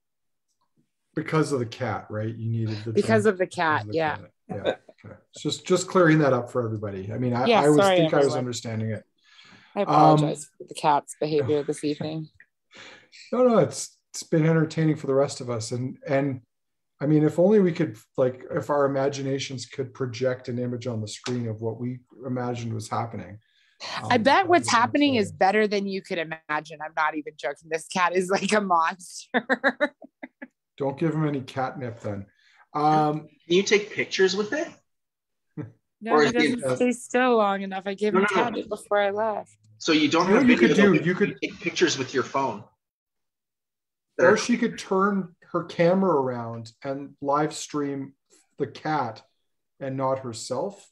because of the cat, right? You needed the
because
drink
of the cat.
of the
Yeah.
cat. Yeah. Okay. Just just clearing that up for everybody. I mean, I,
Yeah,
I was
sorry,
think I was understanding it.
I
Um,
apologize for the cat's behavior this evening.
No, no, it's it's been entertaining for the rest of us. And and I mean, if only we could like if our imaginations could project an image on the screen of what we imagined was happening.
I
Um,
bet what's
would be
happening is better than you could imagine. I'm not even joking. This cat is like a monster.
Don't give him any catnip then. Um,
Can you take pictures with it?
no,
Or
he
is the-
doesn't stay still long enough. I gave him
No, no, no.
catnip before I left.
So you don't
You know
have
what you
video,
could do? You could-
take pictures with your phone.
or she could turn her camera around and live stream the cat and not herself,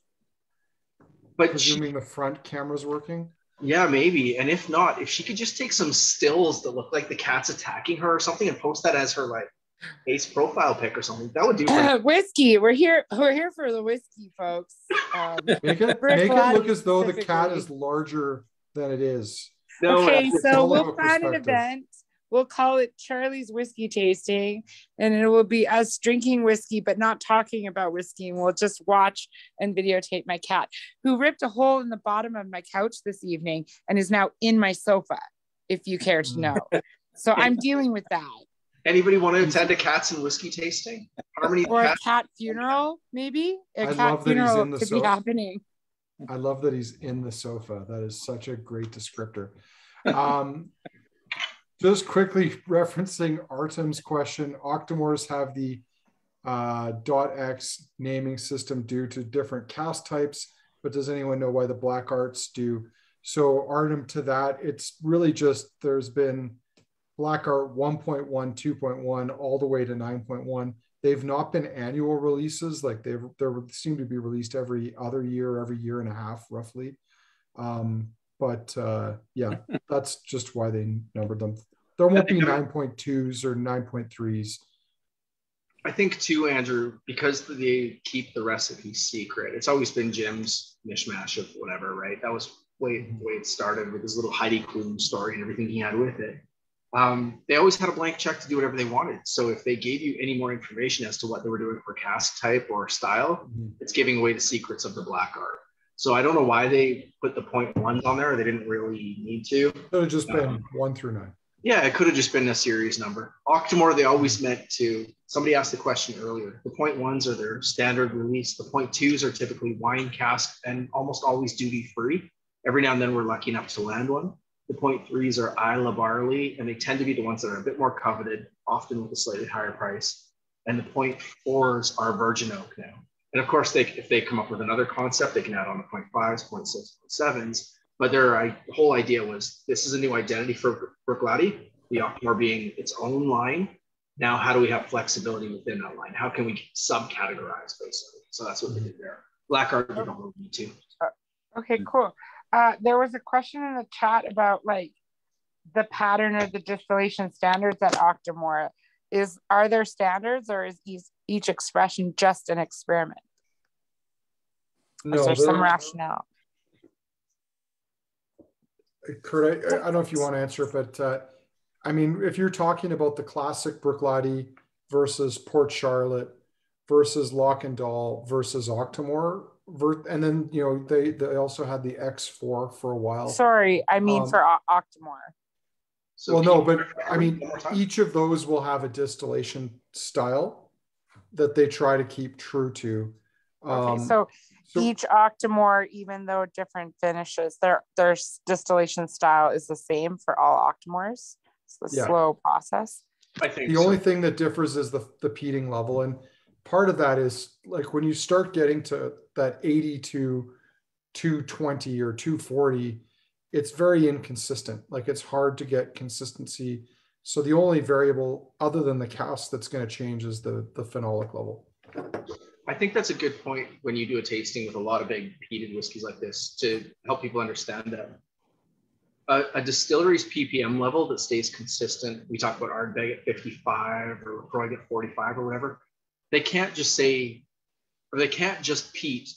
but she,
presuming the front camera's working.
yeah, maybe. And if not, if she could just take some stills that look like the cat's attacking her or something and post that as her like ace profile pic or something, that would do. For
whiskey. We're here. We're here for the whiskey, folks. Um,
Make it make it look as though the cat is larger than it is.
no,
okay, so we'll
about
plan an event. We'll call it Charlie's whiskey tasting, and it will be us drinking whiskey, but not talking about whiskey. And we'll just watch and videotape my cat, who ripped a hole in the bottom of my couch this evening and is now in my sofa. If you care to know, so I'm dealing with that.
Anybody want to attend a cats and whiskey tasting? Harmony
Or a
Cat-
cat funeral, maybe a
I
cat
love that he's
funeral could
sofa.
be happening.
I love that he's in the sofa. That is such a great descriptor. Um, just quickly referencing Artem's question, Octomores have the uh, .x naming system due to different cask types, but does anyone know why the Black Arts do? So Artem, to that, it's really just there's been Black Art 1.1, 2.1, all the way to 9.1. They've not been annual releases, like they they seem to be released every other year, every year and a half, roughly. Um, but uh, yeah, that's just why they numbered them. There won't be 9.2s or 9.3s.
I think too, Andrew, because they keep the recipe secret. It's always been Jim's mishmash of whatever, right? That was way the way it started with his little Heidi Klum story and everything he had with it. Um, they always had a blank check to do whatever they wanted. So if they gave you any more information as to what they were doing for cask type or style, it's giving away the secrets of the black art. So I don't know why they put the point ones on there. They didn't really need to.
It would have just been um, one through nine.
Yeah, it could have just been a series number. Octomore, they always meant to. Somebody asked the question earlier. The point ones are their standard release. The point twos are typically wine cask and almost always duty free. Every now and then we're lucky enough to land one. The point threes are Islay Barley, and they tend to be the ones that are a bit more coveted, often with a slightly higher price. And the point fours are Virgin Oak now. And of course, they, if they come up with another concept, they can add on the point fives, point six, point sevens. But their I, whole idea was this is a new identity for Bruichladdich, the Octomore being its own line. Now, how do we have flexibility within that line? How can we subcategorize basically? So that's what they did there. Black art, you don't to.
Okay, cool. Uh, there was a question in the chat about like the pattern of the distillation standards at Octomore. Is are there standards or is each, each expression just an experiment? is there some rationale?
Kurt, I, I don't know if you want to answer, but uh, I mean, if you're talking about the classic Bruichladdich versus Port Charlotte versus Lochindaal versus Octomore, ver- and then you know they they also had the X4 for a while.
Sorry, I mean
um,
for O- Octomore.
So
well, no, but I mean,
One more time?
each of those will have a distillation style that they try to keep true to.
Okay,
Um,
so,
so-
each Octomore, even though different finishes, their their s- distillation style is the same for all Octomores. It's the
Yeah.
slow process.
I think
the
so.
only thing that differs is the the peating level and part of that is like when you start getting to that 80 to 220 or 240 it's very inconsistent like it's hard to get consistency So the only variable other than the cask that's going to change is the, the phenolic level.
I think that's a good point when you do a tasting with a lot of big peated whiskeys like this to help people understand that a, a, distillery's ppm level that stays consistent. We talk about Ardbeg at 55 or Laphroaig at 45 or whatever. They can't just say, or they can't just peat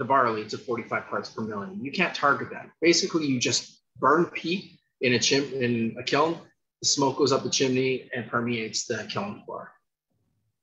the barley to 45 parts per million. You can't target that. Basically, you just burn peat in a chim in a kiln. The smoke goes up the chimney and permeates the kiln floor.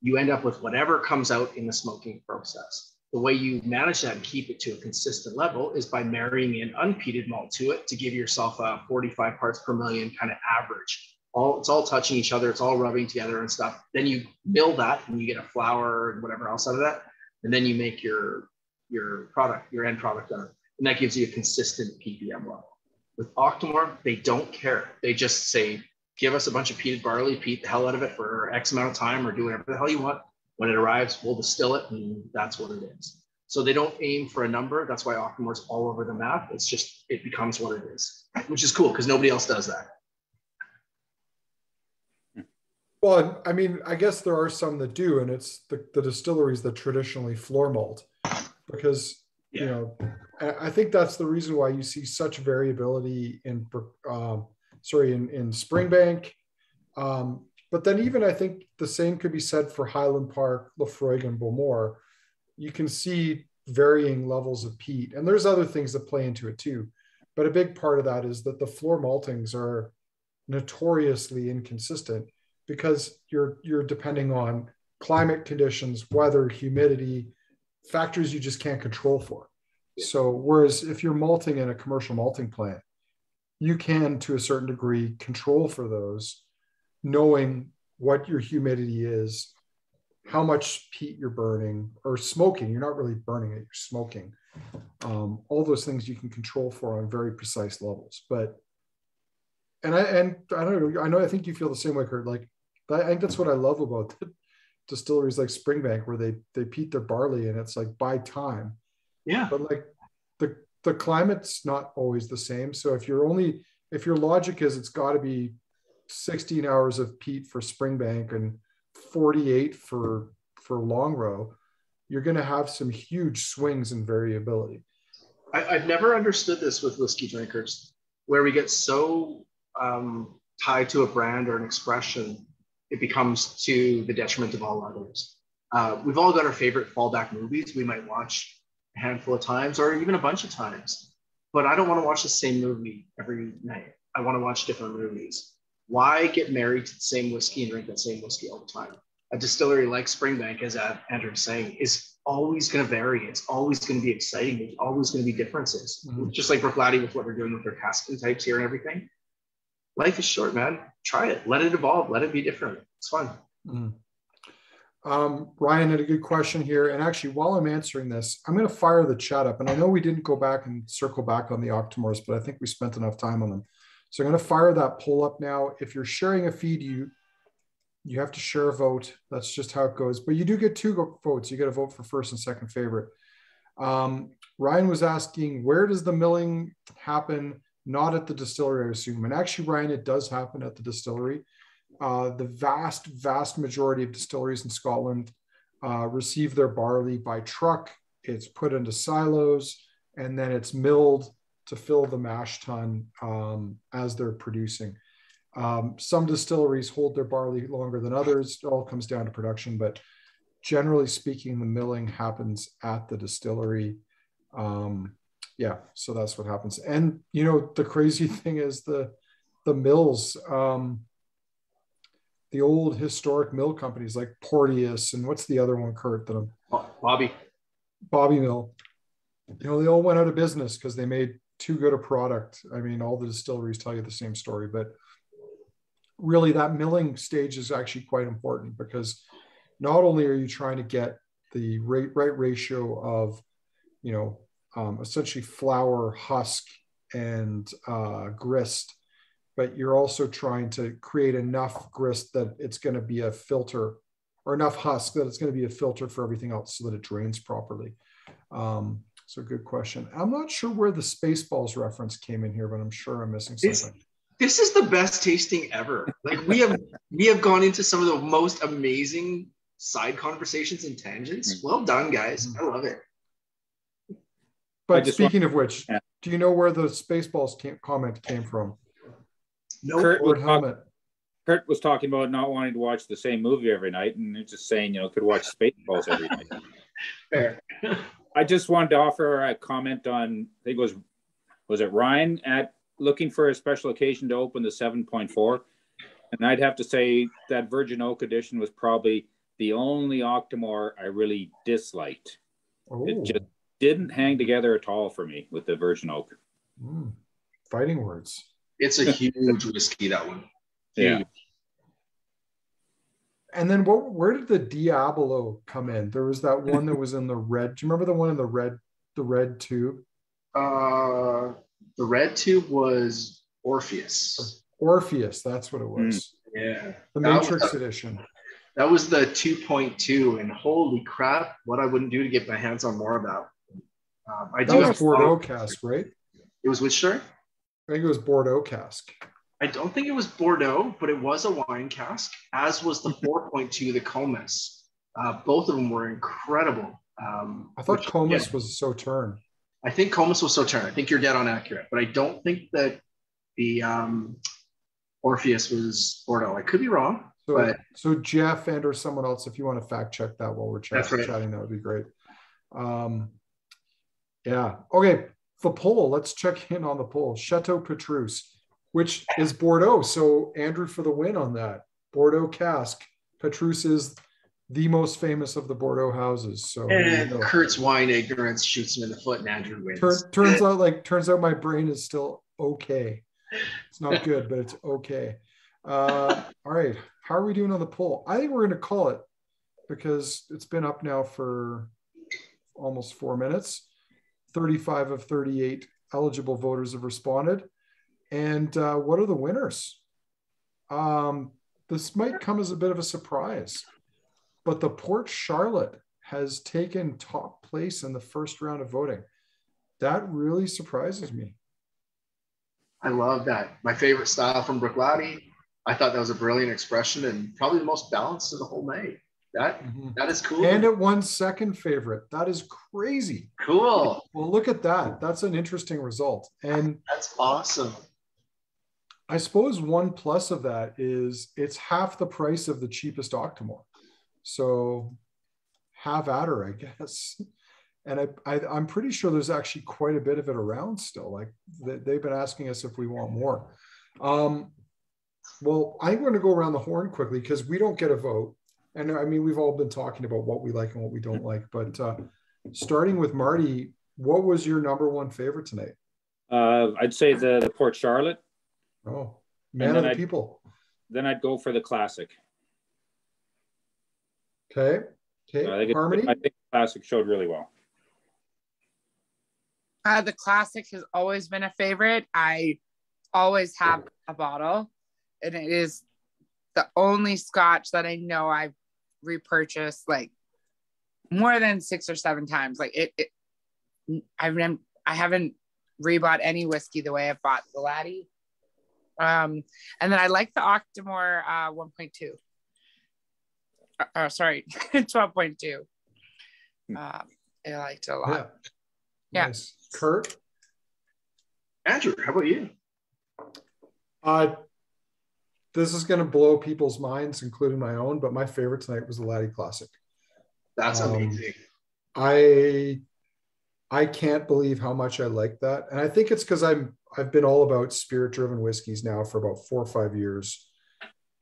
You end up with whatever comes out in the smoking process the way you manage that and keep it to a consistent level is by marrying in unpeated malt to it to give yourself a 45 parts per million kind of average. All it's all touching each other, it's all rubbing together and stuff. Then you mill that and you get a flour and whatever else out of that, and then you make your your product, your end product on and that gives you a consistent ppm level. With Octomore, they don't care. They just say, give us a bunch of peated barley, peat the hell out of it for X amount of time, or do whatever the hell you want when it arrives, we'll distill it, and that's what it is. So they don't aim for a number. That's why Octomore's all over the map. It's just it becomes what it is, which is cool because nobody else does that.
Well, I mean, I guess there are some that do, and it's the, the distilleries that traditionally floor malt, because yeah. you know, I think that's the reason why you see such variability in, um, sorry, in in Springbank, um, but then even I think the same could be said for Highland Park, Laphroaig, and Bowmore. You can see varying levels of peat, and there's other things that play into it too. But a big part of that is that the floor maltings are notoriously inconsistent because you're you're depending on climate conditions, weather, humidity, factors you just can't control for. So whereas if you're malting in a commercial malting plant, you can to a certain degree control for those knowing what your humidity is, how much peat you're burning or smoking. You're not really burning it, you're smoking. Um, all those things you can control for on very precise levels. But and I and I don't know, I know I think you feel the same way, Kurt. Like I think that's what I love about distilleries like Springbank, where they they peat their barley and it's like by time.
Yeah.
But like the the climate's not always the same. So if you're only if your logic is it's got to be 16 hours of peat for Springbank and 48 for for Longrow, you're going to have some huge swings in variability.
I, have never understood this with whiskey drinkers, where we get so um, tied to a brand or an expression, it becomes to the detriment of all others. Uh, we've all got our favorite fallback movies we might watch a handful of times or even a bunch of times, but I don't want to watch the same movie every night. I want to watch different movies. Why get married to the same whiskey and drink that same whiskey all the time? A distillery like Springbank, as Andrew was saying, is always going to vary. It's always going to be exciting. There's always going to be differences. Mm-hmm. Just like Bruichladdich with what we're doing with their cask types here and everything. Life is short, man. Try it. Let it evolve. Let it be different. It's fun.
Mm-hmm. Um, Ryan had a good question here. And actually, while I'm answering this, I'm going to fire the chat up. And I know we didn't go back and circle back on the Octomores, but I think we spent enough time on them. So I'm going to fire that poll up now. If you're sharing a feed, you you have to share a vote. That's just how it goes. But you do get two votes. You get a vote for first and second favorite. Um, Ryan was asking, where does the milling happen? Not at the distillery, I assume. And actually, Ryan, it does happen at the distillery. Uh, the vast, vast majority of distilleries in Scotland uh, receive their barley by truck. It's put into silos and then it's milled to fill the mash tun um, as they're producing. Um, some distilleries hold their barley longer than others. It all comes down to production, but generally speaking, the milling happens at the distillery. Um, yeah, so that's what happens. And you know, the crazy thing is the the mills, um, the old historic mill companies like Porteous and what's the other one, Kurt? That I'm
Bobby.
Boby Mill. You know, they all went out of business because they made too good a product. I mean, all the distilleries tell you the same story, but really that milling stage is actually quite important because not only are you trying to get the right, right ratio of, you know, um, essentially flour, husk, and uh, grist, but you're also trying to create enough grist that it's going to be a filter or enough husk that it's going to be a filter for everything else so that it drains properly. Um, so good question. I'm not sure where the Spaceballs reference came in here, but I'm sure I'm missing something.
this is the best tasting ever. Like we have we have gone into some of the most amazing side conversations and tangents. Well done, guys. I love it.
But speaking of which,
Yeah.
do you know where the Spaceballs came, comment came from?
No,
Kurt
Lord
was, talk-
Helmet.
Kurt was talking about not wanting to watch the same movie every night, and he's just saying, you know, could watch Spaceballs every night.
fair.
I just wanted to offer a comment on, I think it was, was it Ryan at looking for a special occasion to open the 7.4? And I'd have to say that Virgin Oak edition was probably the only Octomore I really disliked.
Oh,
It just didn't hang together at all for me with the Virgin Oak.
mm, fighting words.
It's a huge whiskey, that one.
Yeah.
And then what? Where did the Diablo come in? There was that one that was in the red. Do you remember the one in the red, the red tube?
Uh, the red tube was Orpheus.
Orpheus, that's what it was.
Yeah.
The
That was-
Matrix edition.
That was the 2.2, and holy crap, what I wouldn't do to get my hands on more of that. Um, I
That
do
was Bordeaux cask, right?
It was which shirt?
I think it was Bordeaux cask.
I don't think it was Bordeaux, but it was a wine cask, as was the 4.2, the Comus. Uh, both of them were incredible. Um,
I thought
which-
Comus
yeah,
was Sauterne.
I think Comus was Sauterne. I think you're dead on accurate, but I don't think that the um, Orpheus was Bordeaux. I could be wrong.
So,
But-
so Jeff and or someone else, if you want to fact check that while we're chat-
right.
chatting, that would be great. Um, yeah. Okay. The poll. Let's check in on the poll. Chateau Petrus, which is Bordeaux. So Andrew for the win on that. Bordeaux cask. Petrus is the most famous of the Bordeaux houses. So you
And. Kurt's wine ignorance shoots him in the foot, and Andrew wins.
Turn, turns out like turns out my brain is still okay. It's not good, but it's okay. Uh, all right, how are we doing on the poll? I think we're going to call it because it's been up now for almost four minutes. Thirty-five of thirty-eight eligible voters have responded, and uh, what are the winners? Um, this might come as a bit of a surprise, but the Port Charlotte has taken top place in the first round of voting. That really surprises me.
I love that. My favorite style from Bruichladdich. I thought that was a brilliant expression and probably the most balanced of the whole night. That that is cool.
And it won second favorite. That is crazy.
cool.
Well, look at that. That's an interesting result. And
That's awesome.
I suppose one plus of that is it's half the price of the cheapest Octomore. So have at her, I guess. And I, I, I'm pretty sure there's actually quite a bit of it around still. Like they, they've been asking us if we want more. Um, well, I'm going to go around the horn quickly because we don't get a vote. And I mean, we've all been talking about what we like and what we don't like. But uh, starting with Marty, what was your number one favorite tonight?
Uh, I'd say the, the Port Charlotte.
Oh, man of the
I'd-
people.
Then I'd go for the classic.
Okay. Okay.
I think, it-
Harmony.
I think the classic showed really well.
Uh, the classic has always been a favorite. I always have a bottle, and it is the only scotch that I know I've repurchased like more than six or seven times. Like it, it I've been, I haven't rebought any whiskey the way I've bought the Laddie. Um, and then I like the Octomore uh, 1.2. Uh, uh, sorry, 12.2. Um, I liked it a lot.
yeah.
Yeah.
Nice. Kurt.
Andrew, how about you?
Uh, this is going to blow people's minds, including my own. But my favorite tonight was the Laddie Classic.
That's
Um,
amazing.
I I can't believe how much I like that, and I think it's because I'm I've been all about spirit driven whiskeys now for about four or five years,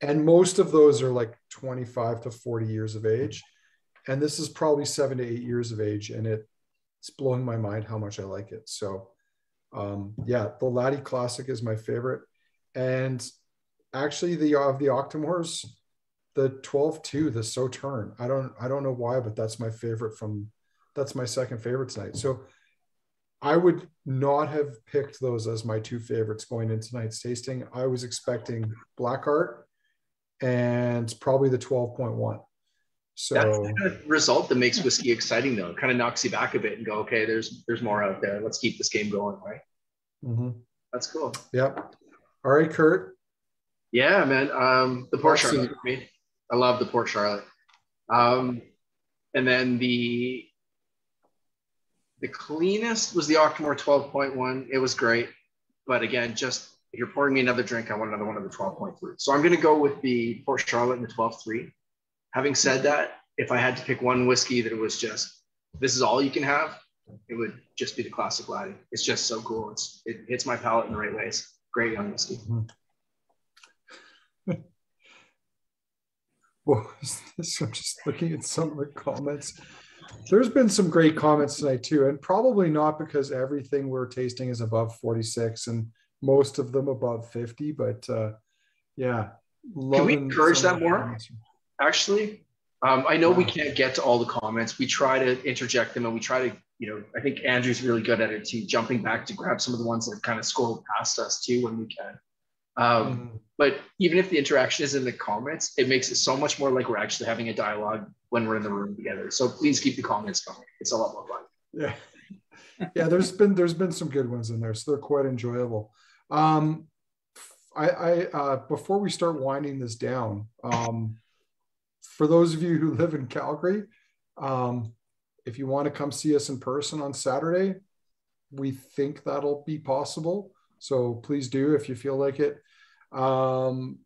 and most of those are like 25 to 40 years of age, and this is probably seven to eight years of age, and it it's blowing my mind how much I like it. So, um, yeah, the Laddie Classic is my favorite, and actually the of the Octomores, the 12-2, the Sauterne. I don't I don't know why, but that's my favorite from that's my second favorite tonight. So I would not have picked those as my two favorites going into tonight's tasting. I was expecting Black Art and probably the 12.1. So
That's the kind of result that makes whiskey exciting, though. It kind of knocks you back a bit and go, okay, there's there's more out there. Let's keep this game going, right?
mhm.
That's cool.
Yep. All right, Kurt.
Yeah, man. Um, the Port Charlotte. I, love the Port Charlotte. Um, and then the the cleanest was the Octomore 12.1. It was great, but again, just if you're pouring me another drink, I want another one of the 12.3. So I'm going to go with the Port Charlotte and the 12.3. Having said that, if I had to pick one whiskey that it was just this is all you can have, it would just be the classic laddie. It's just so cool. It's it hits my palate in the right ways. Great young whiskey. Mm-hmm.
Well, I'm just looking at some of the comments. There's been some great comments tonight too, and probably not because everything we're tasting is above 46 and most of them above 50. But uh, yeah,
can we encourage that more? Comments. Actually, um, I know we can't get to all the comments. We try to interject them, and we try to, you know, I think Andrew's really good at it too, jumping back to grab some of the ones that kind of scrolled past us too when we can. Um, mm. But even if the interaction is in the comments, it makes it so much more like we're actually having a dialogue when we're in the room together. So please keep the comments coming. It's a lot more fun.
Yeah. Yeah, there's been there's been some good ones in there, so they're quite enjoyable. Um, I, I uh, before we start winding this down, um, for those of you who live in Calgary, um, if you want to come see us in person on Saturday, we think that'll be possible. So please do if you feel like it. Um,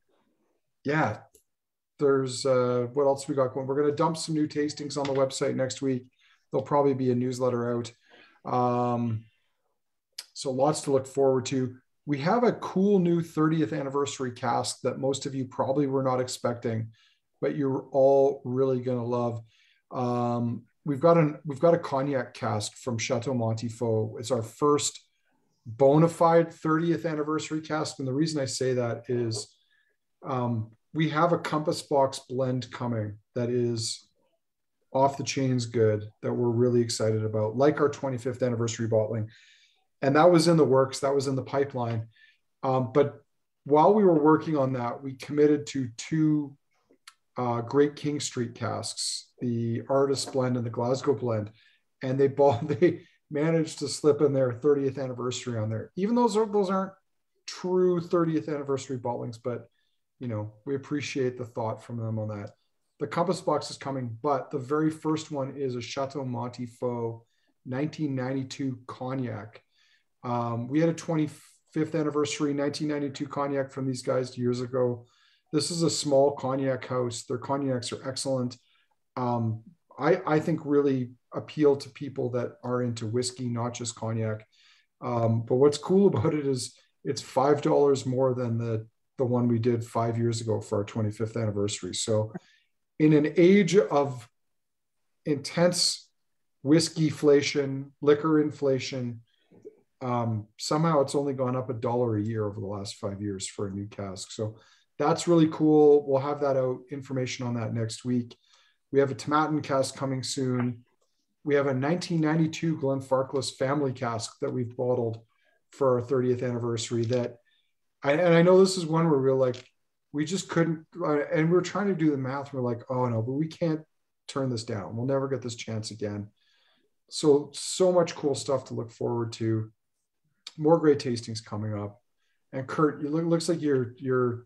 yeah, there's uh, what else we got going? We're going to dump some new tastings on the website next week. There'll probably be a newsletter out. Um, so lots to look forward to. We have a cool new 30th anniversary cask that most of you probably were not expecting, but you're all really going to love. Um, we've got an we've got a cognac cask from Chateau Montifaud. It's our first bona fide 30th anniversary cask. And the reason I say that is um, we have a Compass Box blend coming that is off the chains good that we're really excited about, like our 25th anniversary bottling. And that was in the works, that was in the pipeline. Um, but while we were working on that, we committed to two uh, Great King Street casks, the Artist Blend and the Glasgow Blend. And they bought, they, managed to slip in their 30th anniversary on there. Even those are those aren't true 30th anniversary bottlings, but you know, we appreciate the thought from them on that. The Compass Box is coming, but the very first one is a Chateau Montifaud 1992 cognac. Um, we had a 25th anniversary 1992 cognac from these guys years ago. This is a small cognac house. Their cognacs are excellent. Um, I, I think really appeal to people that are into whiskey, not just cognac. Um, but what's cool about it is it's five dollars more than the the one we did five years ago for our 25th anniversary. So, in an age of intense whiskey inflation, liquor inflation, um, somehow it's only gone up a dollar a year over the last five years for a new cask. So that's really cool. We'll have that out information on that next week. We have a Tomatin cask coming soon we have a 1992 Glenfarclas family cask that we've bottled for our 30th anniversary. That, I, and I know this is one where we're like, we just couldn't, uh, and we are trying to do the math. we're like, oh no, but we can't turn this down. We'll never get this chance again. So, so much cool stuff to look forward to. More great tastings coming up. And Kurt, look looks like you're you're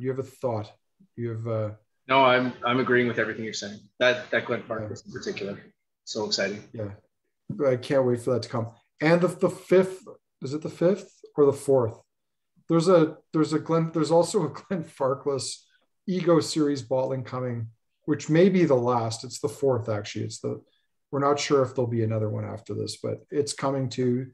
you have a thought. You have. Uh,
no, I'm I'm agreeing with everything you're saying. That that Glenfarclas in particular so exciting.
Yeah. I can't wait for that to come. And the, the fifth, is it the fifth or the fourth? There's a there's a Glen there's also a Glenfarclas Ego Series bottling coming, which may be the last. It's the fourth actually. It's the we're not sure if there'll be another one after this, but it's coming to.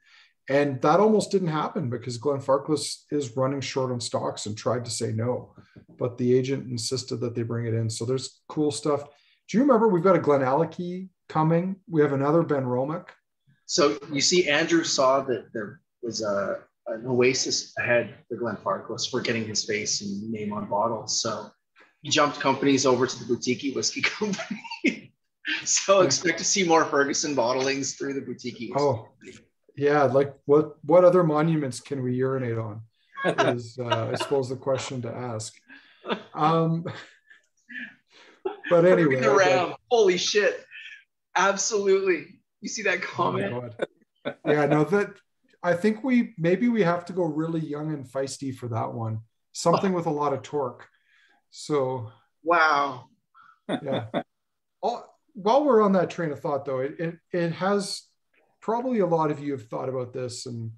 And that almost didn't happen because Glenfarclas is running short on stocks and tried to say no, but the agent insisted that they bring it in. So there's cool stuff. Do you remember we've got a Glenallachie coming. We have another Benromach.
So you see, Andrew saw that there was a, an oasis ahead for Glenfarclas for getting his face and name on bottles. So he jumped companies over to the boutique whiskey company. so expect to see more Ferguson bottlings through the boutique.
Oh, company. yeah. Like what? What other monuments can we urinate on? Is uh, I suppose the question to ask. Um, but anyway,
around. Holy shit! Absolutely. You see that oh comment?
Oh yeah, no, that I think we maybe we have to go really young and feisty for that one. Something with a lot of torque. So
Wow.
yeah. All, while we're on that train of thought, though, it, it it has probably a lot of you have thought about this, and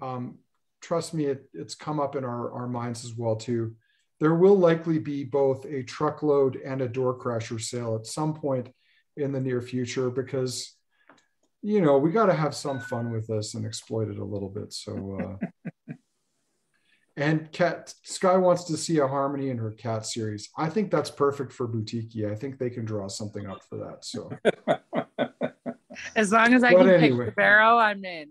um, trust me, it, it's come up in our our minds as well too. There will likely be both a truckload and a door crasher sale at some point in the near future because you know we got to have some fun with this and exploit it a little bit. So. Uh, and Cat Sky wants to see a harmony in her cat series. I think that's perfect for boutique. I think they can draw something up for that. So
As long as I
But
can
anyway.
pick the barrel, I'm in.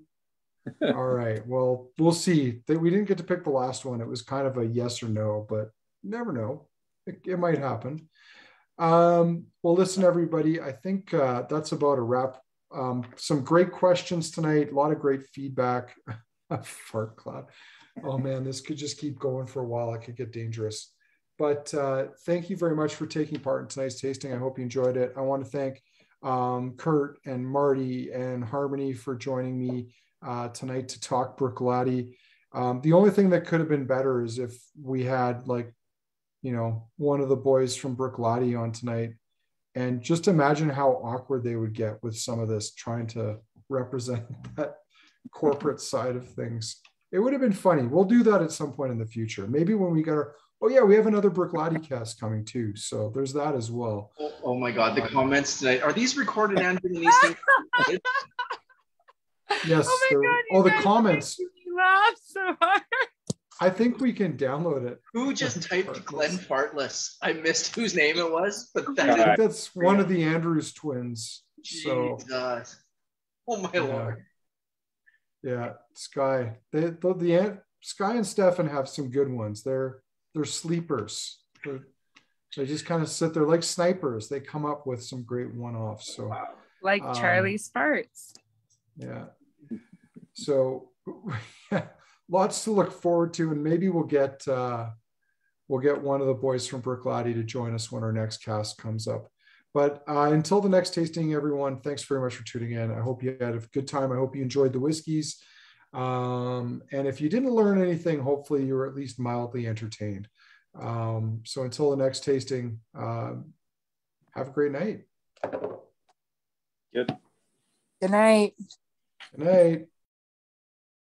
all right. Well, we'll see. That we didn't get to pick the last one. It was kind of a yes or no, but never know. It, it might happen. Um, well, listen, everybody. I think uh, that's about a wrap. Um, some great questions tonight. A lot of great feedback. Fart cloud. Oh man, this could just keep going for a while. It could get dangerous. But uh, thank you very much for taking part in tonight's tasting. I hope you enjoyed it. I want to thank um, Kurt and Marty and Harmony for joining me uh, tonight to talk Bruichladdich. Um, the only thing that could have been better is if we had like, you know, one of the boys from Bruichladdich on tonight. And just imagine how awkward they would get with some of this trying to represent that corporate side of things. It would have been funny. We'll do that at some point in the future. Maybe when we get our, oh yeah, we have another Bruichladdich cast coming too. So there's that as well.
Oh, oh my God, the uh, comments tonight. Are these recorded, Andrew? and these things?
Yes.
Oh my god! you
oh, the
guys
comments.
make laugh so hard.
I think we can download it.
Who just typed Glenn Fartless? I missed whose name it was, but
I
that
think that's one of the Andrews twins. So
Jesus. Oh my
Yeah.
lord.
yeah, Sky. They the, the Ant- Sky and Stefan have some good ones. They're they're sleepers. They're, they just kind of sit there like snipers. They come up with some great one-offs. So
Like
Um,
Charlie's farts.
yeah. So lots to look forward to, and maybe we'll get uh, we'll get one of the boys from Bruichladdich to join us when our next cast comes up. But uh, until the next tasting, everyone, thanks very much for tuning in. I hope you had a good time. I hope you enjoyed the whiskeys. Um, and if you didn't learn anything, hopefully you were at least mildly entertained. Um, so until the next tasting, um, have a great night.
Good.
Good night.
Good night.